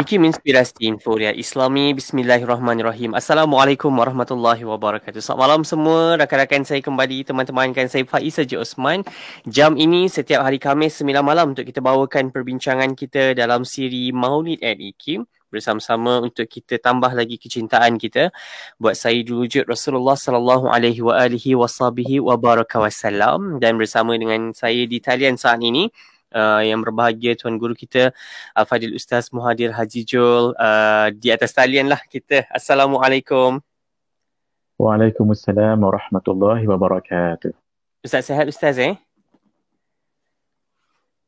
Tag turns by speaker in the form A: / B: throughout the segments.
A: Ikim Inspirasi Inforia Islami. Bismillahirrahmanirrahim. Assalamualaikum warahmatullahi wabarakatuh. Selamat malam semua. Rakan-rakan saya kembali Teman-teman kan saya Faiz Haji Osman. Jam ini setiap hari Khamis 9 malam Untuk kita bawakan perbincangan kita Dalam siri Maulid at Ikim bersama-sama untuk kita tambah lagi kecintaan kita. Buat Sayyidul Wujud Rasulullah sallallahu alaihi wa alihi wa baraka wasallam dan bersama dengan saya di talian saat ini uh, yang berbahagia tuan guru kita uh, Fadil Ustaz Muhadir Haji Jol uh, di atas talian lah kita. Assalamualaikum.
B: Waalaikumsalam warahmatullahi wabarakatuh.
A: Ustaz sehat Ustaz eh?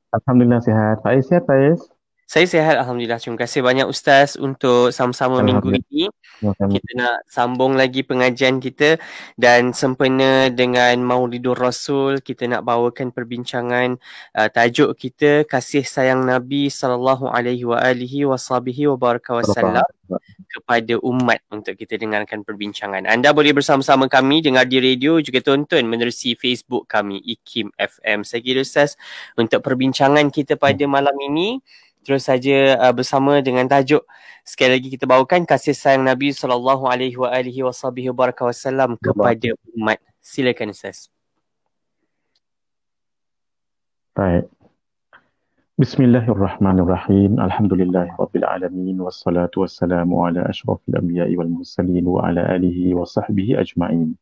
B: Alhamdulillah sihat. Faiz sihat Faiz?
A: Saya sihat Alhamdulillah. Terima kasih banyak Ustaz untuk sama-sama minggu ini. Kita nak sambung lagi pengajian kita dan sempena dengan Maulidur Rasul, kita nak bawakan perbincangan uh, tajuk kita kasih sayang Nabi sallallahu alaihi wa alihi washabihi wa baraka wasallam kepada umat untuk kita dengarkan perbincangan. Anda boleh bersama-sama kami dengar di radio juga tonton menerusi Facebook kami IKIM FM. Saya kira Ustaz untuk perbincangan kita pada malam ini terus saja uh, bersama dengan tajuk sekali lagi kita bawakan kasih sayang Nabi sallallahu alaihi wa alihi wasallam kepada umat. Silakan Ustaz.
B: Baik. Bismillahirrahmanirrahim. Alhamdulillahirabbil alamin wassalatu wassalamu ala asyrafil anbiya'i wal mursalin wa ala alihi wa sahbihi ajma'in.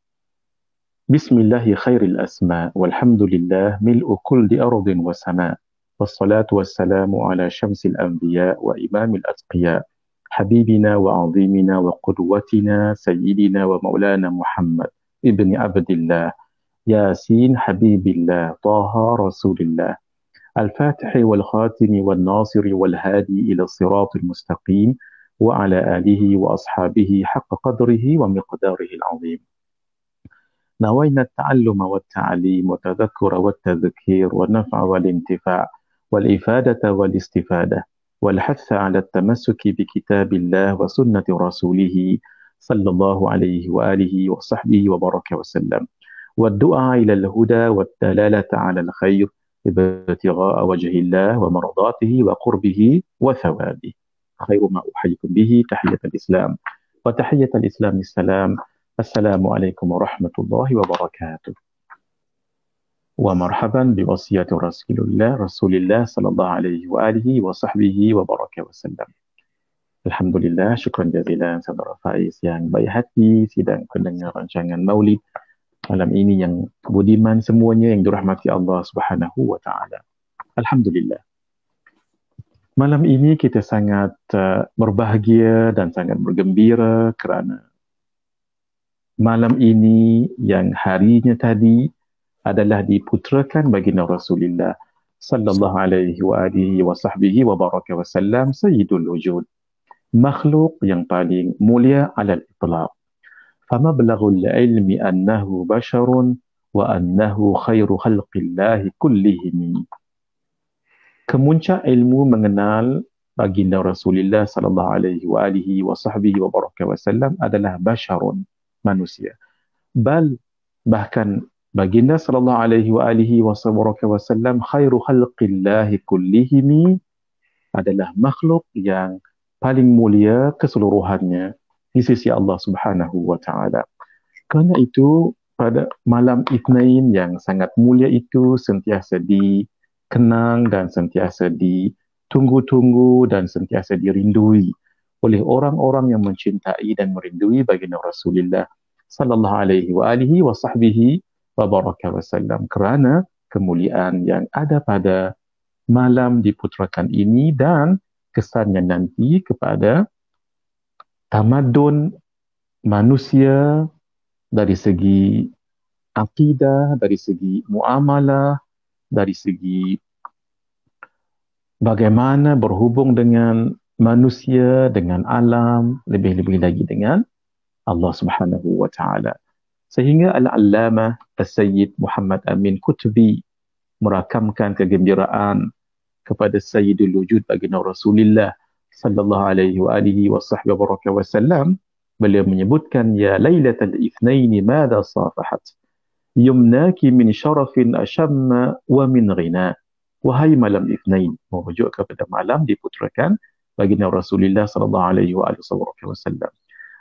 B: Bismillahi khairil asma walhamdulillah mil'u kulli ardin wa sama'. والصلاة والسلام على شمس الأنبياء وإمام الأتقياء حبيبنا وعظيمنا وقدوتنا سيدنا ومولانا محمد ابن عبد الله ياسين حبيب الله طه رسول الله الفاتح والخاتم والناصر والهادي إلى الصراط المستقيم وعلى آله وأصحابه حق قدره ومقداره العظيم. نوينا التعلم والتعليم والتذكر والتذكير والنفع والانتفاع. والإفادة والاستفادة والحث على التمسك بكتاب الله وسنة رسوله صلى الله عليه وآله وصحبه وبارك وسلم. والدعاء إلى الهدى والدلالة على الخير ابتغاء وجه الله ومرضاته وقربه وثوابه. خير ما أحييكم به تحية الإسلام. وتحية الإسلام السلام. السلام عليكم ورحمة الله وبركاته. Marhaban bi wasiyati Rasulullah Rasulullah sallallahu alaihi wa alihi wa sahbihi wa baraka wasallam. Alhamdulillah, syukran jazilan saudara Faiz yang baik hati sidang pendengar rancangan Maulid malam ini yang budiman semuanya yang dirahmati Allah Subhanahu wa taala. Alhamdulillah. Malam ini kita sangat uh, berbahagia dan sangat bergembira kerana malam ini yang harinya tadi adalah diputrakan baginda Rasulullah sallallahu alaihi wa alihi wa sahbihi wa baraka wasallam sayyidul wujud. Makhluk yang paling mulia ala al-itlaq fama balaghul ilmi annahu basharun wa annahu khairu khalqillah kullihim kemuncak ilmu mengenal baginda Rasulullah sallallahu alaihi wa alihi wa sahbihi wa baraka wasallam adalah basharun manusia. Bal bahkan baginda sallallahu alaihi wa alihi wasallam khairu khalqillahi kullihimi adalah makhluk yang paling mulia keseluruhannya di sisi Allah Subhanahu wa taala. Kerana itu pada malam Ithnain yang sangat mulia itu sentiasa dikenang dan sentiasa ditunggu-tunggu dan sentiasa dirindui oleh orang-orang yang mencintai dan merindui baginda Rasulullah sallallahu alaihi wa alihi wa sahbihi wa wasallam kerana kemuliaan yang ada pada malam diputrakan ini dan kesannya nanti kepada tamadun manusia dari segi akidah, dari segi muamalah, dari segi bagaimana berhubung dengan manusia, dengan alam, lebih-lebih lagi dengan Allah Subhanahu wa taala. Sehingga Al-Allamah Al-Sayyid Muhammad Amin Kutubi merakamkan kegembiraan kepada Sayyidul Wujud baginda Rasulullah sallallahu alaihi wa alihi wa sahbihi wa wasallam beliau menyebutkan ya lailatul itsnaini madza safahat? Yumnaki min syarafin ashamma wa min ghina. Wahai malam itsnain merujuk kepada malam diputrakan baginda Rasulullah sallallahu alaihi wasallam.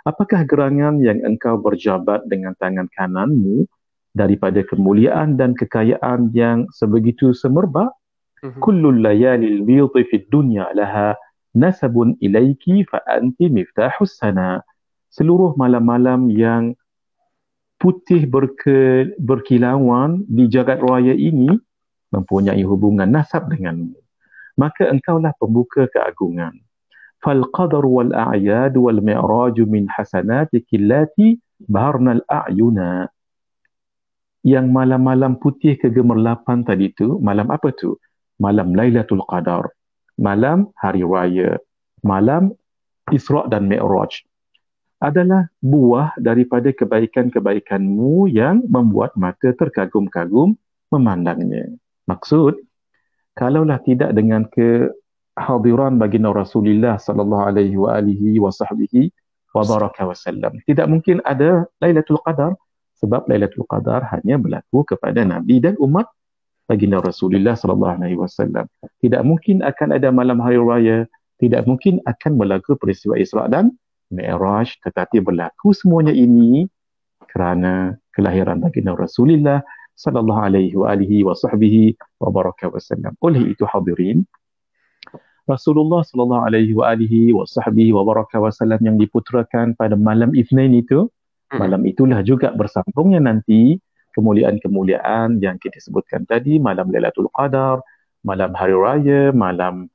B: Apakah gerangan yang engkau berjabat dengan tangan kananmu daripada kemuliaan dan kekayaan yang sebegitu semerbak? Mhm. Kullul layalil bidhi fid dunya laha nasabun ilaiki fa anti miftahus sana. Seluruh malam-malam yang putih berke, berkilauan di jagat raya ini mempunyai hubungan nasab denganmu. Maka engkaulah pembuka keagungan. فالقدر والأعياد والمعراج من حسناتك التي بهرنا الأعين yang malam-malam putih kegemerlapan tadi tu malam apa tu malam Lailatul Qadar malam hari raya malam Isra dan Mi'raj adalah buah daripada kebaikan-kebaikanmu yang membuat mata terkagum-kagum memandangnya maksud kalaulah tidak dengan ke hadiran baginda Rasulullah sallallahu alaihi wa alihi wa sahbihi wa baraka wasallam. Tidak mungkin ada Lailatul Qadar sebab Lailatul Qadar hanya berlaku kepada nabi dan umat baginda Rasulullah sallallahu alaihi wasallam. Tidak mungkin akan ada malam hari raya, tidak mungkin akan berlaku peristiwa Isra dan Mi'raj tetapi berlaku semuanya ini kerana kelahiran baginda Rasulullah sallallahu alaihi wa alihi wa sahbihi wa baraka wasallam. Oleh itu hadirin, Rasulullah sallallahu alaihi wa alihi wa wa baraka wasallam yang diputrakan pada malam Ithnain itu malam itulah juga bersambungnya nanti kemuliaan-kemuliaan yang kita sebutkan tadi malam Lailatul Qadar malam hari raya malam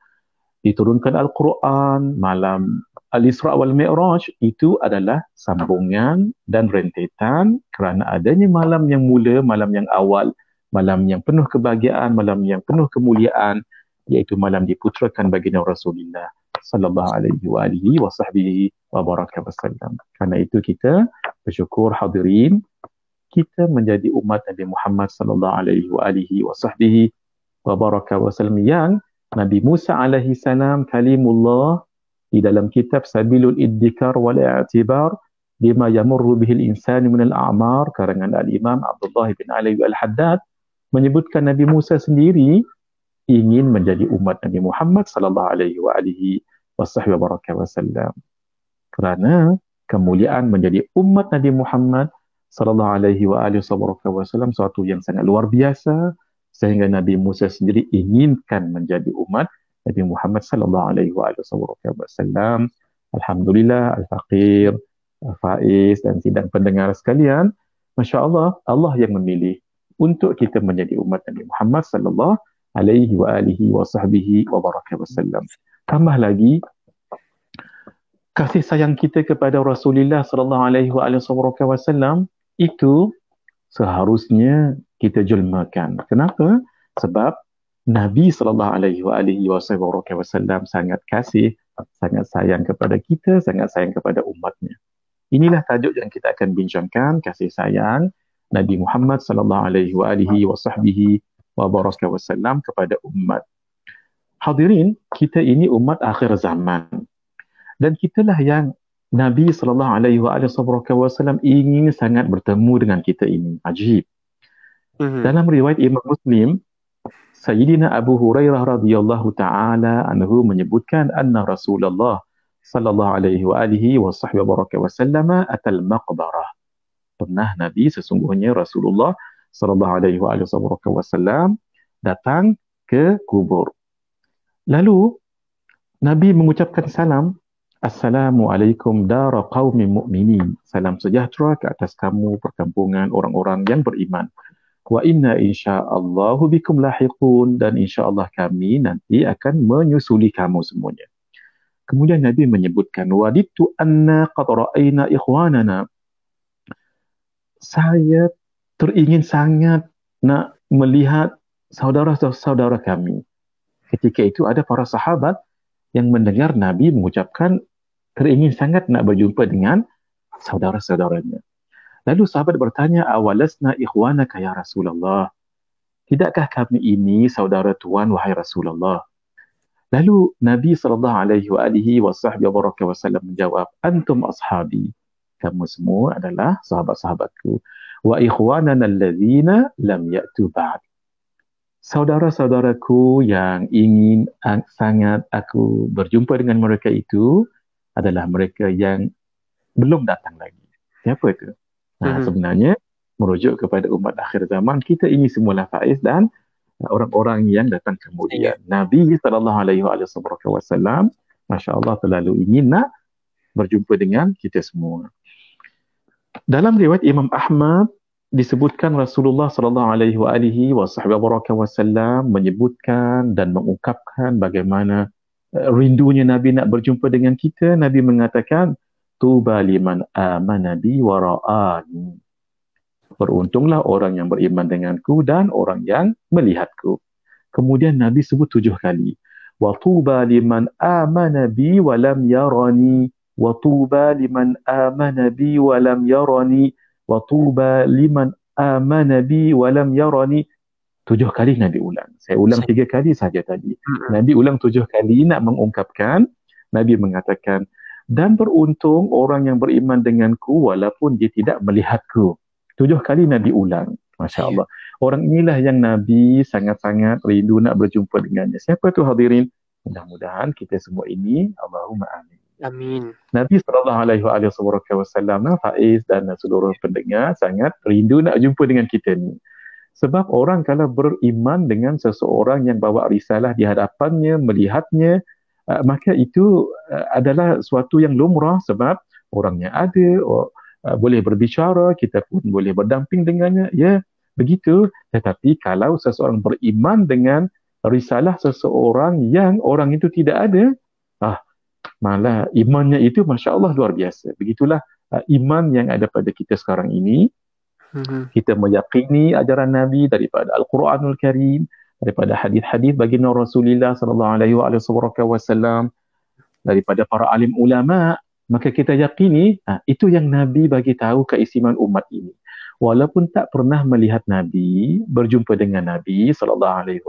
B: diturunkan Al-Quran malam Al-Isra wal Mi'raj itu adalah sambungan dan rentetan kerana adanya malam yang mula malam yang awal malam yang penuh kebahagiaan malam yang penuh kemuliaan iaitu malam diputrakan baginda Rasulullah sallallahu alaihi wa alihi wa sahbihi wa baraka wasallam. Karena itu kita bersyukur hadirin kita menjadi umat Nabi Muhammad sallallahu alaihi wa alihi wa sahbihi wa baraka wasallam yang Nabi Musa alaihi salam kalimullah di dalam kitab Sabilul Iddikar wal I'tibar bima yamurru bihi al-insan min al-a'mar karangan al-Imam Abdullah bin Ali al-Haddad menyebutkan Nabi Musa sendiri ingin menjadi umat Nabi Muhammad sallallahu alaihi wa alihi wasallam. Kerana kemuliaan menjadi umat Nabi Muhammad sallallahu alaihi wa alihi wasallam suatu yang sangat luar biasa sehingga Nabi Musa sendiri inginkan menjadi umat Nabi Muhammad sallallahu alaihi wa alihi wasallam. Alhamdulillah al-faqir, al-faiz dan sidang pendengar sekalian, masya-Allah Allah yang memilih untuk kita menjadi umat Nabi Muhammad sallallahu alaihi wa alihi wa sahbihi wa baraka wasallam. Tambah lagi kasih sayang kita kepada Rasulullah sallallahu alaihi wa alihi wasallam itu seharusnya kita jelmakan. Kenapa? Sebab Nabi sallallahu alaihi wa alihi wasallam sangat kasih, sangat sayang kepada kita, sangat sayang kepada umatnya. Inilah tajuk yang kita akan bincangkan kasih sayang Nabi Muhammad sallallahu alaihi wa alihi wa baraka wasallam kepada umat. Hadirin, kita ini umat akhir zaman. Dan kitalah yang Nabi sallallahu alaihi wasallam ingin sangat bertemu dengan kita ini. Ajib. Mm-hmm. Dalam riwayat Imam Muslim, Sayyidina Abu Hurairah radhiyallahu taala anhu menyebutkan anna Rasulullah sallallahu alaihi wa alihi wa sahbihi wasallam atal maqbarah. Pernah Nabi sesungguhnya Rasulullah sallallahu alaihi wasallam datang ke kubur. Lalu Nabi mengucapkan salam Assalamualaikum dara qaumin mu'minin. Salam sejahtera ke atas kamu perkampungan orang-orang yang beriman. Wa inna insyaallah bikum lahiqun dan insyaallah kami nanti akan menyusuli kamu semuanya. Kemudian Nabi menyebutkan waditu anna qad ra'ayna ikhwanana. Saya teringin sangat nak melihat saudara-saudara kami. Ketika itu ada para sahabat yang mendengar Nabi mengucapkan teringin sangat nak berjumpa dengan saudara-saudaranya. Lalu sahabat bertanya, awalasna ikhwanaka ya Rasulullah. Tidakkah kami ini saudara tuan wahai Rasulullah? Lalu Nabi sallallahu alaihi wa alihi wasallam menjawab, antum ashabi. Kamu semua adalah sahabat-sahabatku wa ikhwanana alladhina lam ya'tu ba'd. saudara-saudaraku yang ingin sangat aku berjumpa dengan mereka itu adalah mereka yang belum datang lagi. Siapa itu? Nah, hmm. sebenarnya merujuk kepada umat akhir zaman, kita ini semua faiz dan orang-orang yang datang kemudian. Yeah. Nabi sallallahu alaihi wasallam masya-Allah terlalu ingin nak berjumpa dengan kita semua. Dalam riwayat Imam Ahmad disebutkan Rasulullah sallallahu alaihi wa alihi wasallam menyebutkan dan mengungkapkan bagaimana eh, rindunya Nabi nak berjumpa dengan kita. Nabi mengatakan tuba liman amana bi wa ra'ani. Beruntunglah orang yang beriman denganku dan orang yang melihatku. Kemudian Nabi sebut tujuh kali wa tuba liman amana bi wa lam yarani wa tuba liman amana bi wa lam yarani wa tuba liman amana bi wa lam yarani tujuh kali Nabi ulang. Saya ulang tiga kali saja tadi. Nabi ulang tujuh kali nak mengungkapkan Nabi mengatakan dan beruntung orang yang beriman denganku walaupun dia tidak melihatku. Tujuh kali Nabi ulang. Masya Allah. Orang inilah yang Nabi sangat-sangat rindu nak berjumpa dengannya. Siapa tu hadirin? Mudah-mudahan kita semua ini. Allahumma amin.
A: Amin.
B: Nabi sallallahu alaihi wasallam Faiz dan seluruh pendengar sangat rindu nak jumpa dengan kita ni. Sebab orang kalau beriman dengan seseorang yang bawa risalah di hadapannya, melihatnya, uh, maka itu uh, adalah suatu yang lumrah sebab orangnya ada, uh, boleh berbicara, kita pun boleh berdamping dengannya. Ya, begitu. Tetapi kalau seseorang beriman dengan risalah seseorang yang orang itu tidak ada, ah, malah imannya itu masya Allah luar biasa. Begitulah uh, iman yang ada pada kita sekarang ini. Mm-hmm. kita meyakini ajaran Nabi daripada Al-Quranul Karim daripada hadis-hadis baginda Rasulullah sallallahu alaihi wasallam daripada para alim ulama maka kita yakini ha, itu yang Nabi bagi tahu keistimewaan umat ini. Walaupun tak pernah melihat Nabi berjumpa dengan Nabi sallallahu alaihi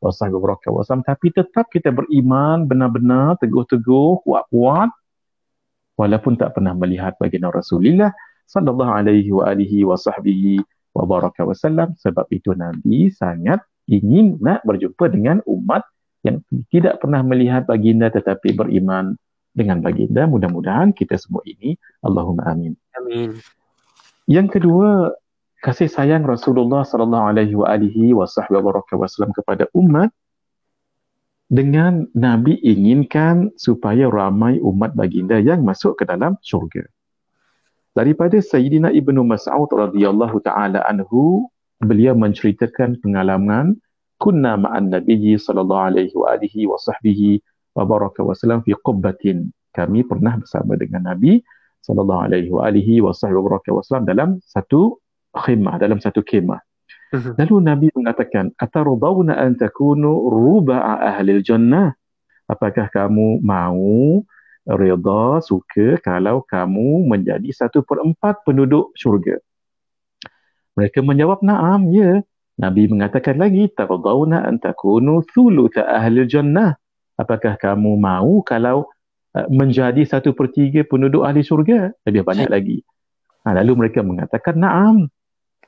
B: wasallam tapi tetap kita beriman benar-benar teguh-teguh kuat-kuat. Walaupun tak pernah melihat baginda Rasulullah sallallahu alaihi wa alihi wa sahbihi wa baraka wasallam sebab itu Nabi sangat ingin nak berjumpa dengan umat yang tidak pernah melihat baginda tetapi beriman dengan baginda. Mudah-mudahan kita semua ini Allahumma amin.
A: Amin.
B: Yang kedua kasih sayang Rasulullah sallallahu alaihi wa alihi wasallam kepada umat dengan Nabi inginkan supaya ramai umat baginda yang masuk ke dalam syurga. Daripada Sayyidina Ibnu Mas'ud radhiyallahu taala anhu, beliau menceritakan pengalaman kunna ma'an nabiyyi sallallahu alaihi wa alihi wa sahbihi wa baraka wasallam fi qubbatin. Kami pernah bersama dengan Nabi sallallahu alaihi wa alihi wa sahbihi wa baraka wasallam dalam satu khimah dalam satu kemah. Mhm. Lalu Nabi mengatakan, "Ataradawna an takunu ruba'a ahli jannah?" Apakah kamu mau reda suka kalau kamu menjadi satu per empat penduduk syurga? Mereka menjawab, "Na'am, ya." Nabi mengatakan lagi, "Taradawna an takunu thulutha ahli jannah?" Apakah kamu mau kalau uh, menjadi satu per tiga penduduk ahli syurga? Lebih banyak lagi. Ha, lalu mereka mengatakan, "Na'am."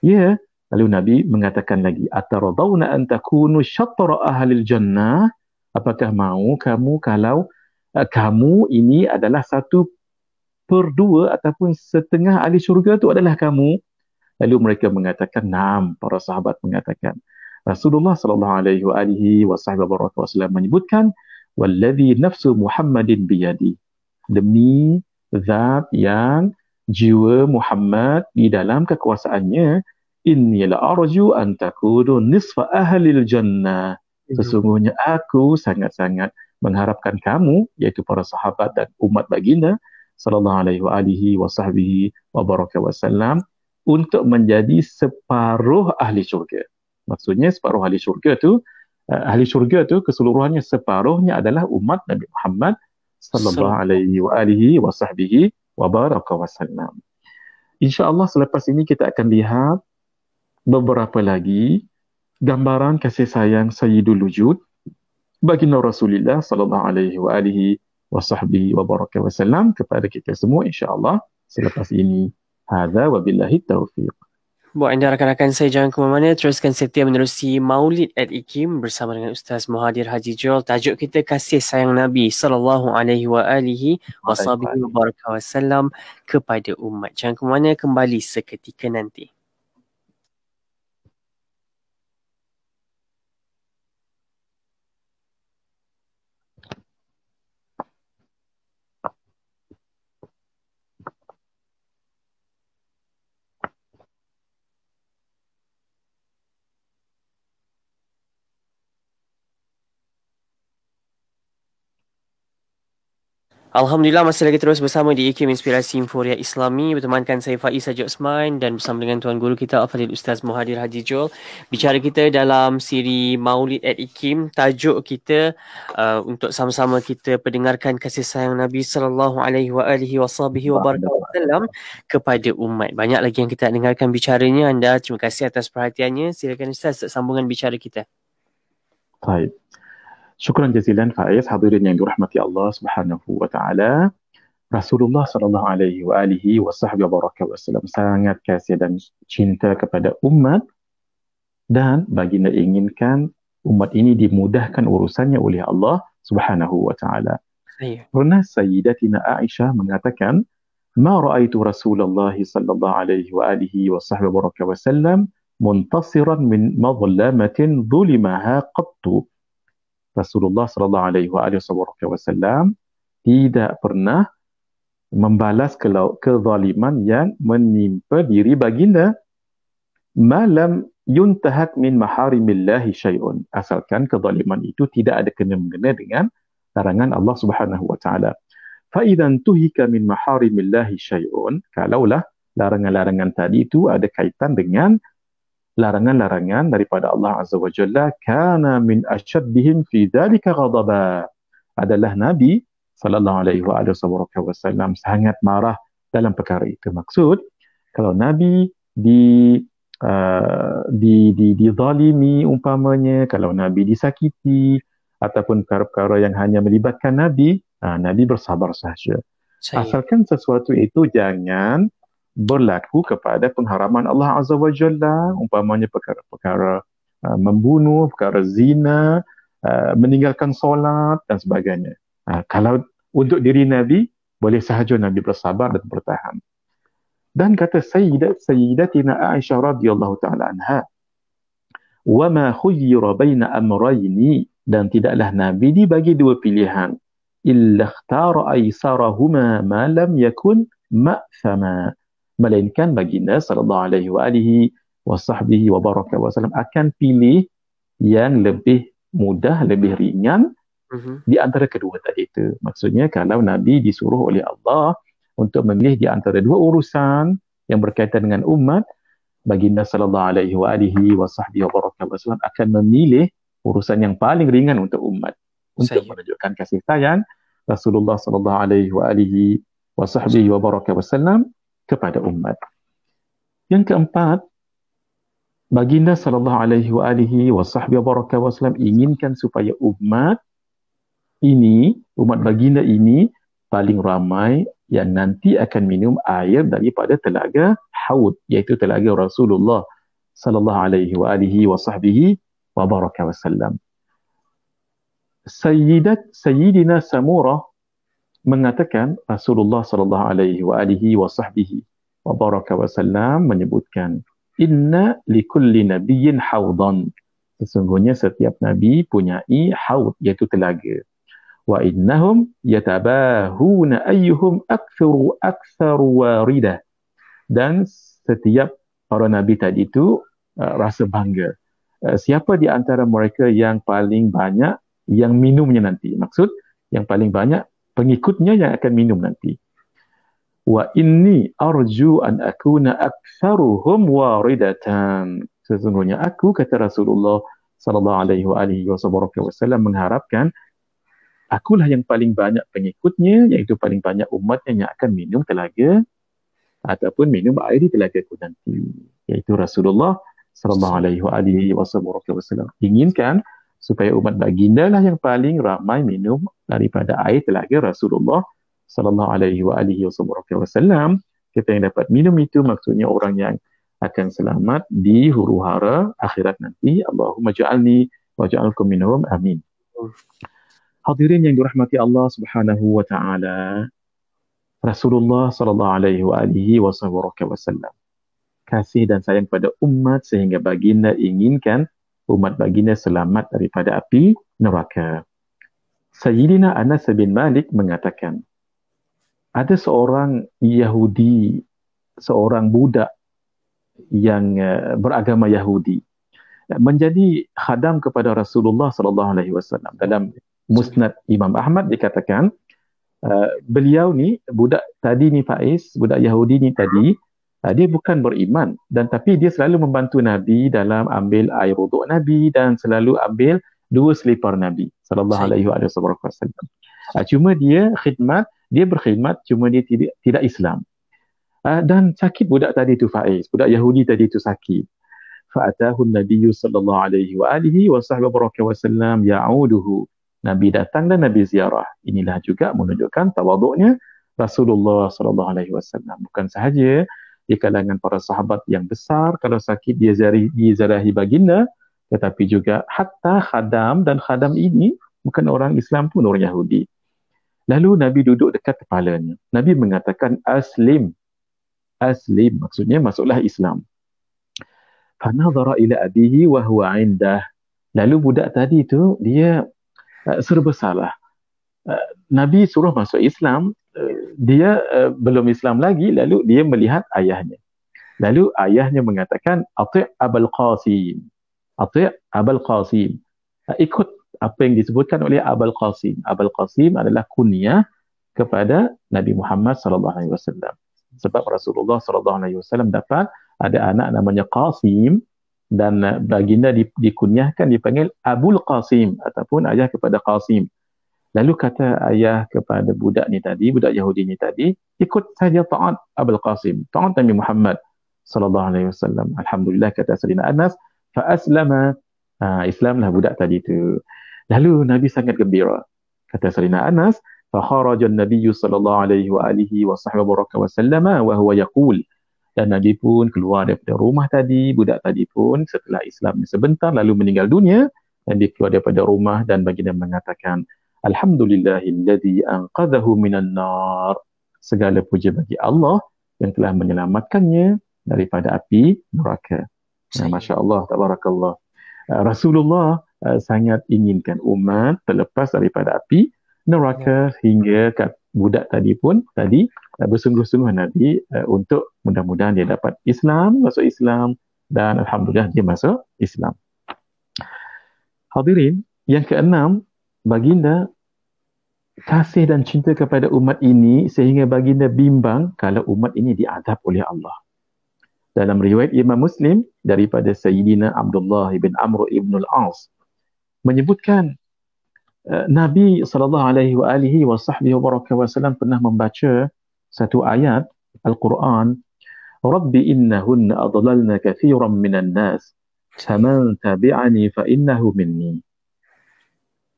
B: Ya, lalu Nabi mengatakan lagi, "Ataradawna an takunu syatra ahli jannah?" Apakah mau kamu kalau uh, kamu ini adalah satu per dua ataupun setengah ahli syurga itu adalah kamu? Lalu mereka mengatakan, "Naam." Para sahabat mengatakan. Rasulullah sallallahu alaihi wa alihi wasallam menyebutkan, "Wallazi nafsu Muhammadin biyadi." Demi zat yang jiwa Muhammad di dalam kekuasaannya inni la arju an takunu nisfa ahli jannah. Sesungguhnya aku sangat-sangat mengharapkan kamu iaitu para sahabat dan umat baginda sallallahu alaihi wa alihi wa sahbihi wa baraka wasallam untuk menjadi separuh ahli syurga. Maksudnya separuh ahli syurga tu uh, ahli syurga tu keseluruhannya separuhnya adalah umat Nabi Muhammad sallallahu alaihi wa alihi wa sahbihi wa baraka wasallam. Insya-Allah selepas ini kita akan lihat beberapa lagi gambaran kasih sayang Sayyidul Wujud baginda Rasulullah sallallahu alaihi wa alihi wa sahbihi wa baraka wasallam kepada kita semua insya-Allah selepas ini hadza wa billahi taufiq.
A: Buat anda rakan-rakan saya jangan ke mana-mana teruskan setia menerusi Maulid at Ikim bersama dengan Ustaz Muhadir Haji Jol. Tajuk kita kasih sayang Nabi sallallahu alaihi wa alihi wasallam kepada umat. Jangan ke mana kembali seketika nanti. Alhamdulillah masih lagi terus bersama di IKIM Inspirasi Inforia Islami bertemankan saya Faiz Haji Osman dan bersama dengan Tuan Guru kita Al-Fadhil Ustaz Muhadir Haji Jol bicara kita dalam siri Maulid at IKIM tajuk kita uh, untuk sama-sama kita pendengarkan kasih sayang Nabi sallallahu alaihi wa alihi wasallam kepada umat. Banyak lagi yang kita dengarkan bicaranya anda terima kasih atas perhatiannya. Silakan Ustaz sambungan bicara kita.
B: Baik. Syukran jazilan Faiz hadirin yang dirahmati Allah Subhanahu wa taala. Rasulullah sallallahu alaihi wa alihi wa sahbihi wasallam sangat kasih dan cinta kepada umat dan baginda inginkan umat ini dimudahkan urusannya oleh Allah Subhanahu wa taala. Pernah Sayyidatina Aisyah mengatakan, "Ma ra'aitu Rasulullah sallallahu alaihi wa alihi wa sahbihi wasallam muntasiran min madlamatin dhulimaha qattu." Rasulullah sallallahu alaihi wasallam tidak pernah membalas kezaliman yang menimpa diri baginda. Malam yuntahak min maharimillah syai'un. Asalkan kezaliman itu tidak ada kena-mengena dengan larangan Allah Subhanahu wa taala. Fa idzan tuhika min maharimillah syai'un. Kalaulah larangan-larangan tadi itu ada kaitan dengan larangan-larangan daripada Allah Azza wa Jalla kana min ashaddihim fi dhalika ghadaba. Adalah Nabi sallallahu alaihi wa wasallam sangat marah dalam perkara itu. Maksud kalau Nabi di uh, di di dizalimi umpamanya kalau Nabi disakiti ataupun perkara-perkara yang hanya melibatkan Nabi uh, Nabi bersabar sahaja. Asalkan sesuatu itu jangan berlaku kepada pengharaman Allah Azza wa Jalla umpamanya perkara-perkara uh, membunuh, perkara zina, uh, meninggalkan solat dan sebagainya. Uh, kalau untuk diri Nabi, boleh sahaja Nabi bersabar dan bertahan. Dan kata Sayyidat Sayyidatina Aisyah radhiyallahu taala anha, "Wa ma khuyyira baina amrayni" dan tidaklah Nabi dibagi dua pilihan, illa ikhtara aisarahuma ma lam yakun ma'thama melainkan baginda sallallahu alaihi wa alihi wasahbihi wa baraka wasallam akan pilih yang lebih mudah lebih ringan uh-huh. di antara kedua tadi itu maksudnya kalau nabi disuruh oleh Allah untuk memilih di antara dua urusan yang berkaitan dengan umat baginda sallallahu alaihi wa alihi wasahbihi wa baraka wasallam akan memilih urusan yang paling ringan untuk umat untuk Saya. menunjukkan kasih sayang Rasulullah sallallahu alaihi wa alihi wasahbihi wa baraka wasallam kepada umat. Yang keempat, baginda sallallahu alaihi wa alihi wa sahbihi wasallam inginkan supaya umat ini, umat baginda ini paling ramai yang nanti akan minum air daripada telaga Haud iaitu telaga Rasulullah sallallahu alaihi wa alihi wa sahbihi wa baraka wasallam. Sayyidat Sayyidina Samurah mengatakan Rasulullah sallallahu alaihi wa alihi wa sahbihi wa baraka wasallam menyebutkan inna likulli nabiyyin haudan sesungguhnya setiap nabi punyai haud iaitu telaga. Wa innahum yatabahuna ayyuhum aktharu aktharu waridah. Dan setiap para nabi tadi itu uh, rasa bangga. Uh, siapa di antara mereka yang paling banyak yang minumnya nanti? Maksud yang paling banyak pengikutnya yang akan minum nanti. Wa inni arju an akuna aktsaruhum waridatan. Sesungguhnya aku kata Rasulullah sallallahu alaihi wasallam mengharapkan akulah yang paling banyak pengikutnya iaitu paling banyak umatnya yang akan minum telaga ataupun minum air di telaga ku nanti iaitu Rasulullah sallallahu alaihi wasallam inginkan supaya umat baginda lah yang paling ramai minum daripada air telaga Rasulullah sallallahu alaihi wa alihi wasallam kita yang dapat minum itu maksudnya orang yang akan selamat di huru hara akhirat nanti. Allahumma ja'alni wa ja'alkum minhum. Amin. Hadirin yang dirahmati Allah Subhanahu wa taala. Rasulullah sallallahu alaihi wa alihi wasallam kasih dan sayang pada umat sehingga baginda inginkan umat baginda selamat daripada api neraka. Sayyidina Anas bin Malik mengatakan, ada seorang Yahudi, seorang budak yang uh, beragama Yahudi menjadi khadam kepada Rasulullah sallallahu alaihi wasallam dalam Musnad Imam Ahmad dikatakan uh, beliau ni budak tadi ni Faiz budak Yahudi ni tadi uh, dia bukan beriman dan tapi dia selalu membantu Nabi dalam ambil air wuduk Nabi dan selalu ambil dua selipar Nabi sallallahu alaihi wasallam. Uh, cuma dia khidmat, dia berkhidmat cuma dia tidak tidak Islam. Uh, dan sakit budak tadi tu Faiz, budak Yahudi tadi tu sakit. Fa'atahu Nabi sallallahu alaihi wa alihi wa sahbihi wasallam ya'uduhu. Nabi datang dan Nabi ziarah. Inilah juga menunjukkan tawaduknya Rasulullah sallallahu alaihi wasallam. Bukan sahaja di kalangan para sahabat yang besar kalau sakit dia zari dia zarahi baginda tetapi juga hatta khadam dan khadam ini bukan orang Islam pun orang Yahudi. Lalu Nabi duduk dekat kepalanya. Nabi mengatakan aslim. Aslim maksudnya masuklah Islam. Fanadhara ila abihi wa huwa indah. Lalu budak tadi tu dia uh, serba salah. Uh, Nabi suruh masuk Islam, dia uh, belum Islam lagi lalu dia melihat ayahnya. Lalu ayahnya mengatakan ati' Abul Qasim. Ati' Abul Qasim. Uh, ikut apa yang disebutkan oleh Abul Qasim. Abul Qasim adalah kunyah kepada Nabi Muhammad sallallahu alaihi wasallam. Sebab Rasulullah sallallahu alaihi wasallam dapat ada anak namanya Qasim dan uh, baginda dikunyahkan dipanggil Abul Qasim ataupun ayah kepada Qasim. Lalu kata ayah kepada budak ni tadi, budak Yahudi ni tadi, ikut saja taat Abul Qasim, taat Nabi Muhammad sallallahu alaihi wasallam. Alhamdulillah kata Sayyidina Anas, fa aslama. Ha, Islamlah budak tadi tu. Lalu Nabi sangat gembira. Kata Sayyidina Anas, fa kharaja an-nabiy sallallahu alaihi wa alihi wa sahbihi baraka wa sallama wa huwa yaqul dan Nabi pun keluar daripada rumah tadi, budak tadi pun setelah Islam sebentar lalu meninggal dunia dia keluar daripada rumah dan baginda mengatakan Alhamdulillahilladzi anqadhahu minan nar. Segala puja bagi Allah yang telah menyelamatkannya daripada api neraka. Nah, Masya Allah, tabarakallah. Uh, Rasulullah uh, sangat inginkan umat terlepas daripada api neraka ya. hingga kat budak tadi pun tadi uh, bersungguh-sungguh Nabi uh, untuk mudah-mudahan dia dapat Islam, masuk Islam dan Alhamdulillah dia masuk Islam. Hadirin, yang keenam, baginda kasih dan cinta kepada umat ini sehingga baginda bimbang kalau umat ini diadab oleh Allah. Dalam riwayat Imam Muslim daripada Sayyidina Abdullah bin Amr ibn al-As menyebutkan uh, Nabi sallallahu alaihi wa alihi wasallam pernah membaca satu ayat Al-Quran Rabbi innahunna adlalna kathiran minan nas faman tabi'ani fa innahu minni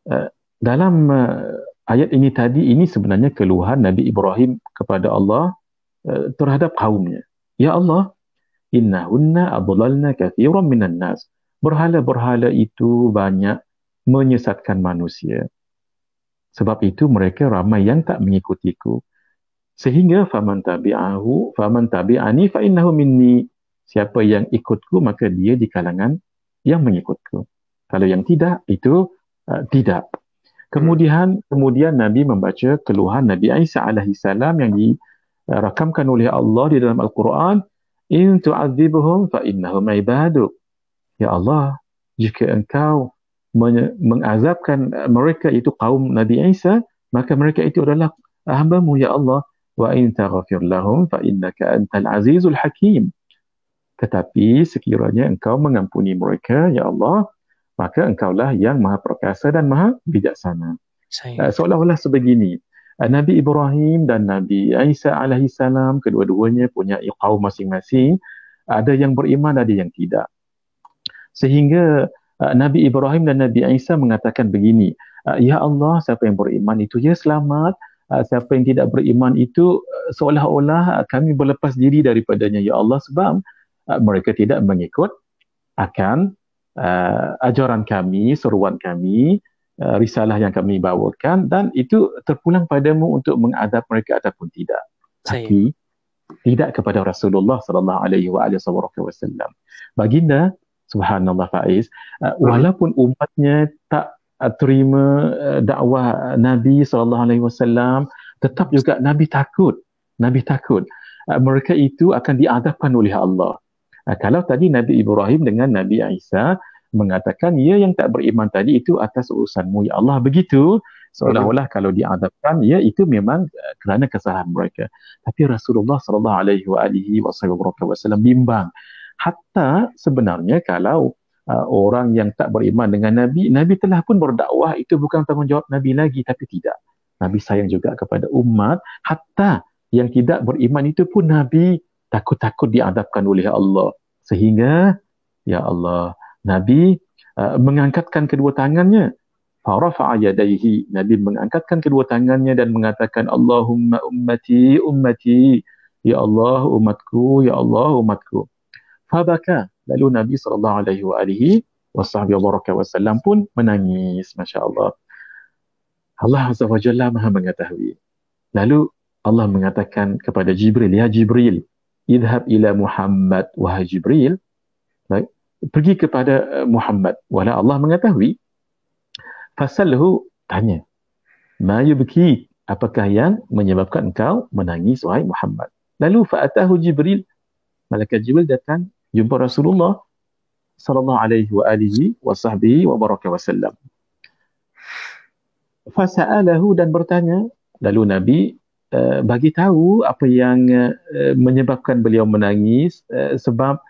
B: uh, dalam uh, ayat ini tadi ini sebenarnya keluhan Nabi Ibrahim kepada Allah uh, terhadap kaumnya. Ya Allah innahunna adlalna kathiran minan nas. Berhala-berhala itu banyak menyesatkan manusia. Sebab itu mereka ramai yang tak mengikutiku. Sehingga faman tabi'ahu faman tabi'ani fa innahu minni. Siapa yang ikutku maka dia di kalangan yang mengikutku. Kalau yang tidak itu uh, tidak. Kemudian kemudian nabi membaca keluhan nabi Isa alaihi salam yang dirakamkan oleh Allah di dalam al-Quran in tu'adzibuhum fa innahum ibaduk. Ya Allah jika engkau mengazabkan mereka itu kaum Nabi Isa maka mereka itu adalah hamba-Mu ya Allah. Wa in taghfir lahum fa innaka antal azizul hakim. Tetapi sekiranya engkau mengampuni mereka ya Allah maka engkaulah yang maha perkasa dan maha bijaksana. Uh, seolah-olah sebegini. Eh, Nabi Ibrahim dan Nabi Isa alaihi salam kedua-duanya punya kaum masing-masing ada yang beriman ada yang tidak. Sehingga uh, Nabi Ibrahim dan Nabi Isa mengatakan begini uh, ya Allah siapa yang beriman itu ya selamat. Uh, siapa yang tidak beriman itu uh, seolah-olah kami berlepas diri daripadanya ya Allah sebab uh, mereka tidak mengikut akan uh, ajaran kami, seruan kami, uh, risalah yang kami bawakan dan itu terpulang padamu untuk mengadap mereka ataupun tidak. Saya. Tapi tidak kepada Rasulullah sallallahu alaihi wasallam. Baginda subhanallah Faiz, uh, walaupun umatnya tak uh, terima uh, dakwah Nabi sallallahu alaihi wasallam, tetap juga Nabi takut. Nabi takut. Uh, mereka itu akan diadabkan oleh Allah. Uh, kalau tadi Nabi Ibrahim dengan Nabi Isa mengatakan ya yang tak beriman tadi itu atas urusanmu ya Allah begitu. Seolah-olah kalau diadabkan ya itu memang uh, kerana kesalahan mereka. Tapi Rasulullah sallallahu alaihi wasallam bimbang hatta sebenarnya kalau uh, orang yang tak beriman dengan nabi nabi telah pun berdakwah itu bukan tanggungjawab nabi lagi tapi tidak. Nabi sayang juga kepada umat hatta yang tidak beriman itu pun nabi takut-takut diadabkan oleh Allah sehingga ya Allah Nabi uh, mengangkatkan kedua tangannya. Farafa'a yadayhi. Nabi mengangkatkan kedua tangannya dan mengatakan Allahumma ummati ummati. Ya Allah umatku, ya Allah umatku. Fabaka. Lalu Nabi sallallahu alaihi wa alihi wasallam pun menangis. Masya Allah. Allah Azza wa Jalla maha mengetahui. Lalu Allah mengatakan kepada Jibril, Ya Jibril, idhab ila Muhammad, wahai Jibril, baik, pergi kepada eh, Muhammad. Wala Allah mengetahui. Fasalhu tanya. Ma yubki? Apakah yang menyebabkan engkau menangis wahai Muhammad? Lalu fa'atahu Jibril. Malaikat Jibril datang jumpa Rasulullah sallallahu alaihi wa alihi wa sahbihi wa baraka wasallam fasa'alahu dan bertanya. Lalu Nabi uh, bagi tahu apa yang uh, menyebabkan beliau menangis uh, sebab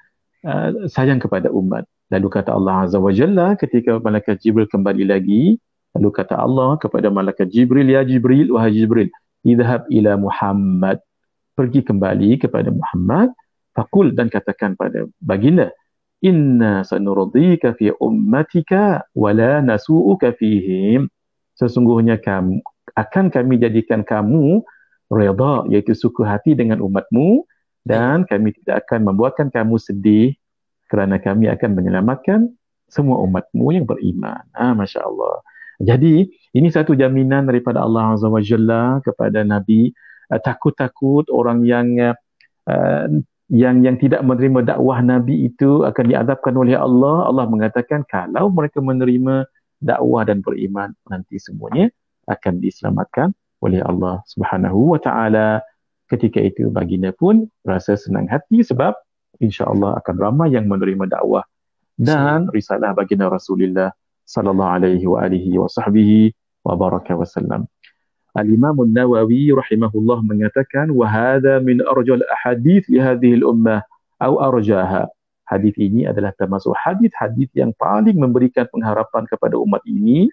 B: Uh, sayang kepada umat. Lalu kata Allah Azza wa Jalla ketika malaikat Jibril kembali lagi, lalu kata Allah kepada malaikat Jibril, Ya Jibril, wahai Jibril, idhab ila Muhammad. Pergi kembali kepada Muhammad, fakul dan katakan pada baginda, Inna sanurdika fi ummatika wala nasu'uka fihim. Sesungguhnya kamu, akan kami jadikan kamu reda, iaitu suku hati dengan umatmu, dan kami tidak akan membuatkan kamu sedih kerana kami akan menyelamatkan semua umatmu yang beriman. Ah, Masya Allah. Jadi, ini satu jaminan daripada Allah Azza wa Jalla kepada Nabi. Uh, takut-takut orang yang uh, yang yang tidak menerima dakwah Nabi itu akan diadabkan oleh Allah. Allah mengatakan kalau mereka menerima dakwah dan beriman, nanti semuanya akan diselamatkan oleh Allah Subhanahu wa taala ketika itu baginda pun rasa senang hati sebab insya-Allah akan ramai yang menerima dakwah dan risalah baginda Rasulullah sallallahu alaihi wa alihi wa sahbihi wa baraka wasallam. Al-Imam An-Nawawi rahimahullah mengatakan wa hadha min arjal ahadith li hadhihi al-ummah atau arjaha. Hadis ini adalah termasuk hadis-hadis yang paling memberikan pengharapan kepada umat ini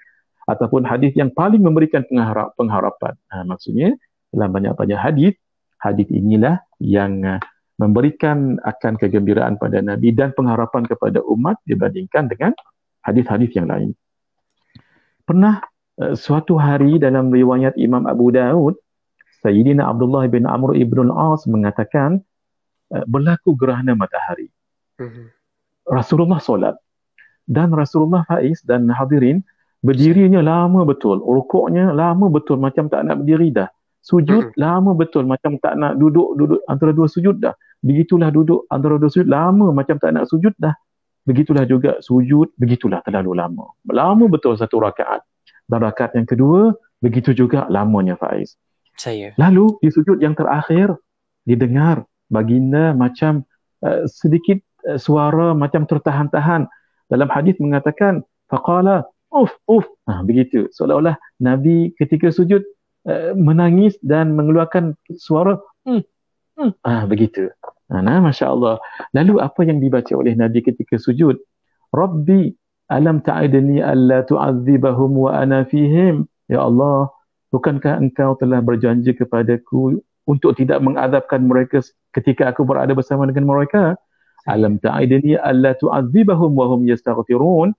B: ataupun hadis yang paling memberikan pengharap, pengharapan. Ha, maksudnya dalam banyak-banyak hadis hadis inilah yang uh, memberikan akan kegembiraan pada Nabi dan pengharapan kepada umat dibandingkan dengan hadis-hadis yang lain. Pernah uh, suatu hari dalam riwayat Imam Abu Daud, Sayyidina Abdullah bin Amr ibn al-As mengatakan uh, berlaku gerhana matahari. Mm-hmm. Rasulullah solat dan Rasulullah Faiz dan hadirin berdirinya lama betul, rukuknya lama betul. Macam tak nak berdiri dah. Sujud hmm. lama betul. Macam tak nak duduk duduk antara dua sujud dah. Begitulah duduk antara dua sujud. Lama macam tak nak sujud dah. Begitulah juga sujud. Begitulah terlalu lama. Lama betul satu rakaat. Dan rakaat yang kedua begitu juga lamanya Faiz. Saya. Lalu di sujud yang terakhir didengar baginda macam uh, sedikit uh, suara macam tertahan-tahan. Dalam hadis mengatakan faqala uf uf ha, begitu seolah-olah nabi ketika sujud Eh, menangis dan mengeluarkan suara hmm, hmm. Ah, begitu. Ah, nah, Masya Allah. Lalu apa yang dibaca oleh Nabi ketika sujud? Rabbi alam ta'idni alla tu'adzibahum wa ana fihim. Ya Allah, bukankah engkau telah berjanji kepadaku untuk tidak mengadabkan mereka ketika aku berada bersama dengan mereka? Alam ta'idni alla tu'adzibahum wa hum yastaghfirun.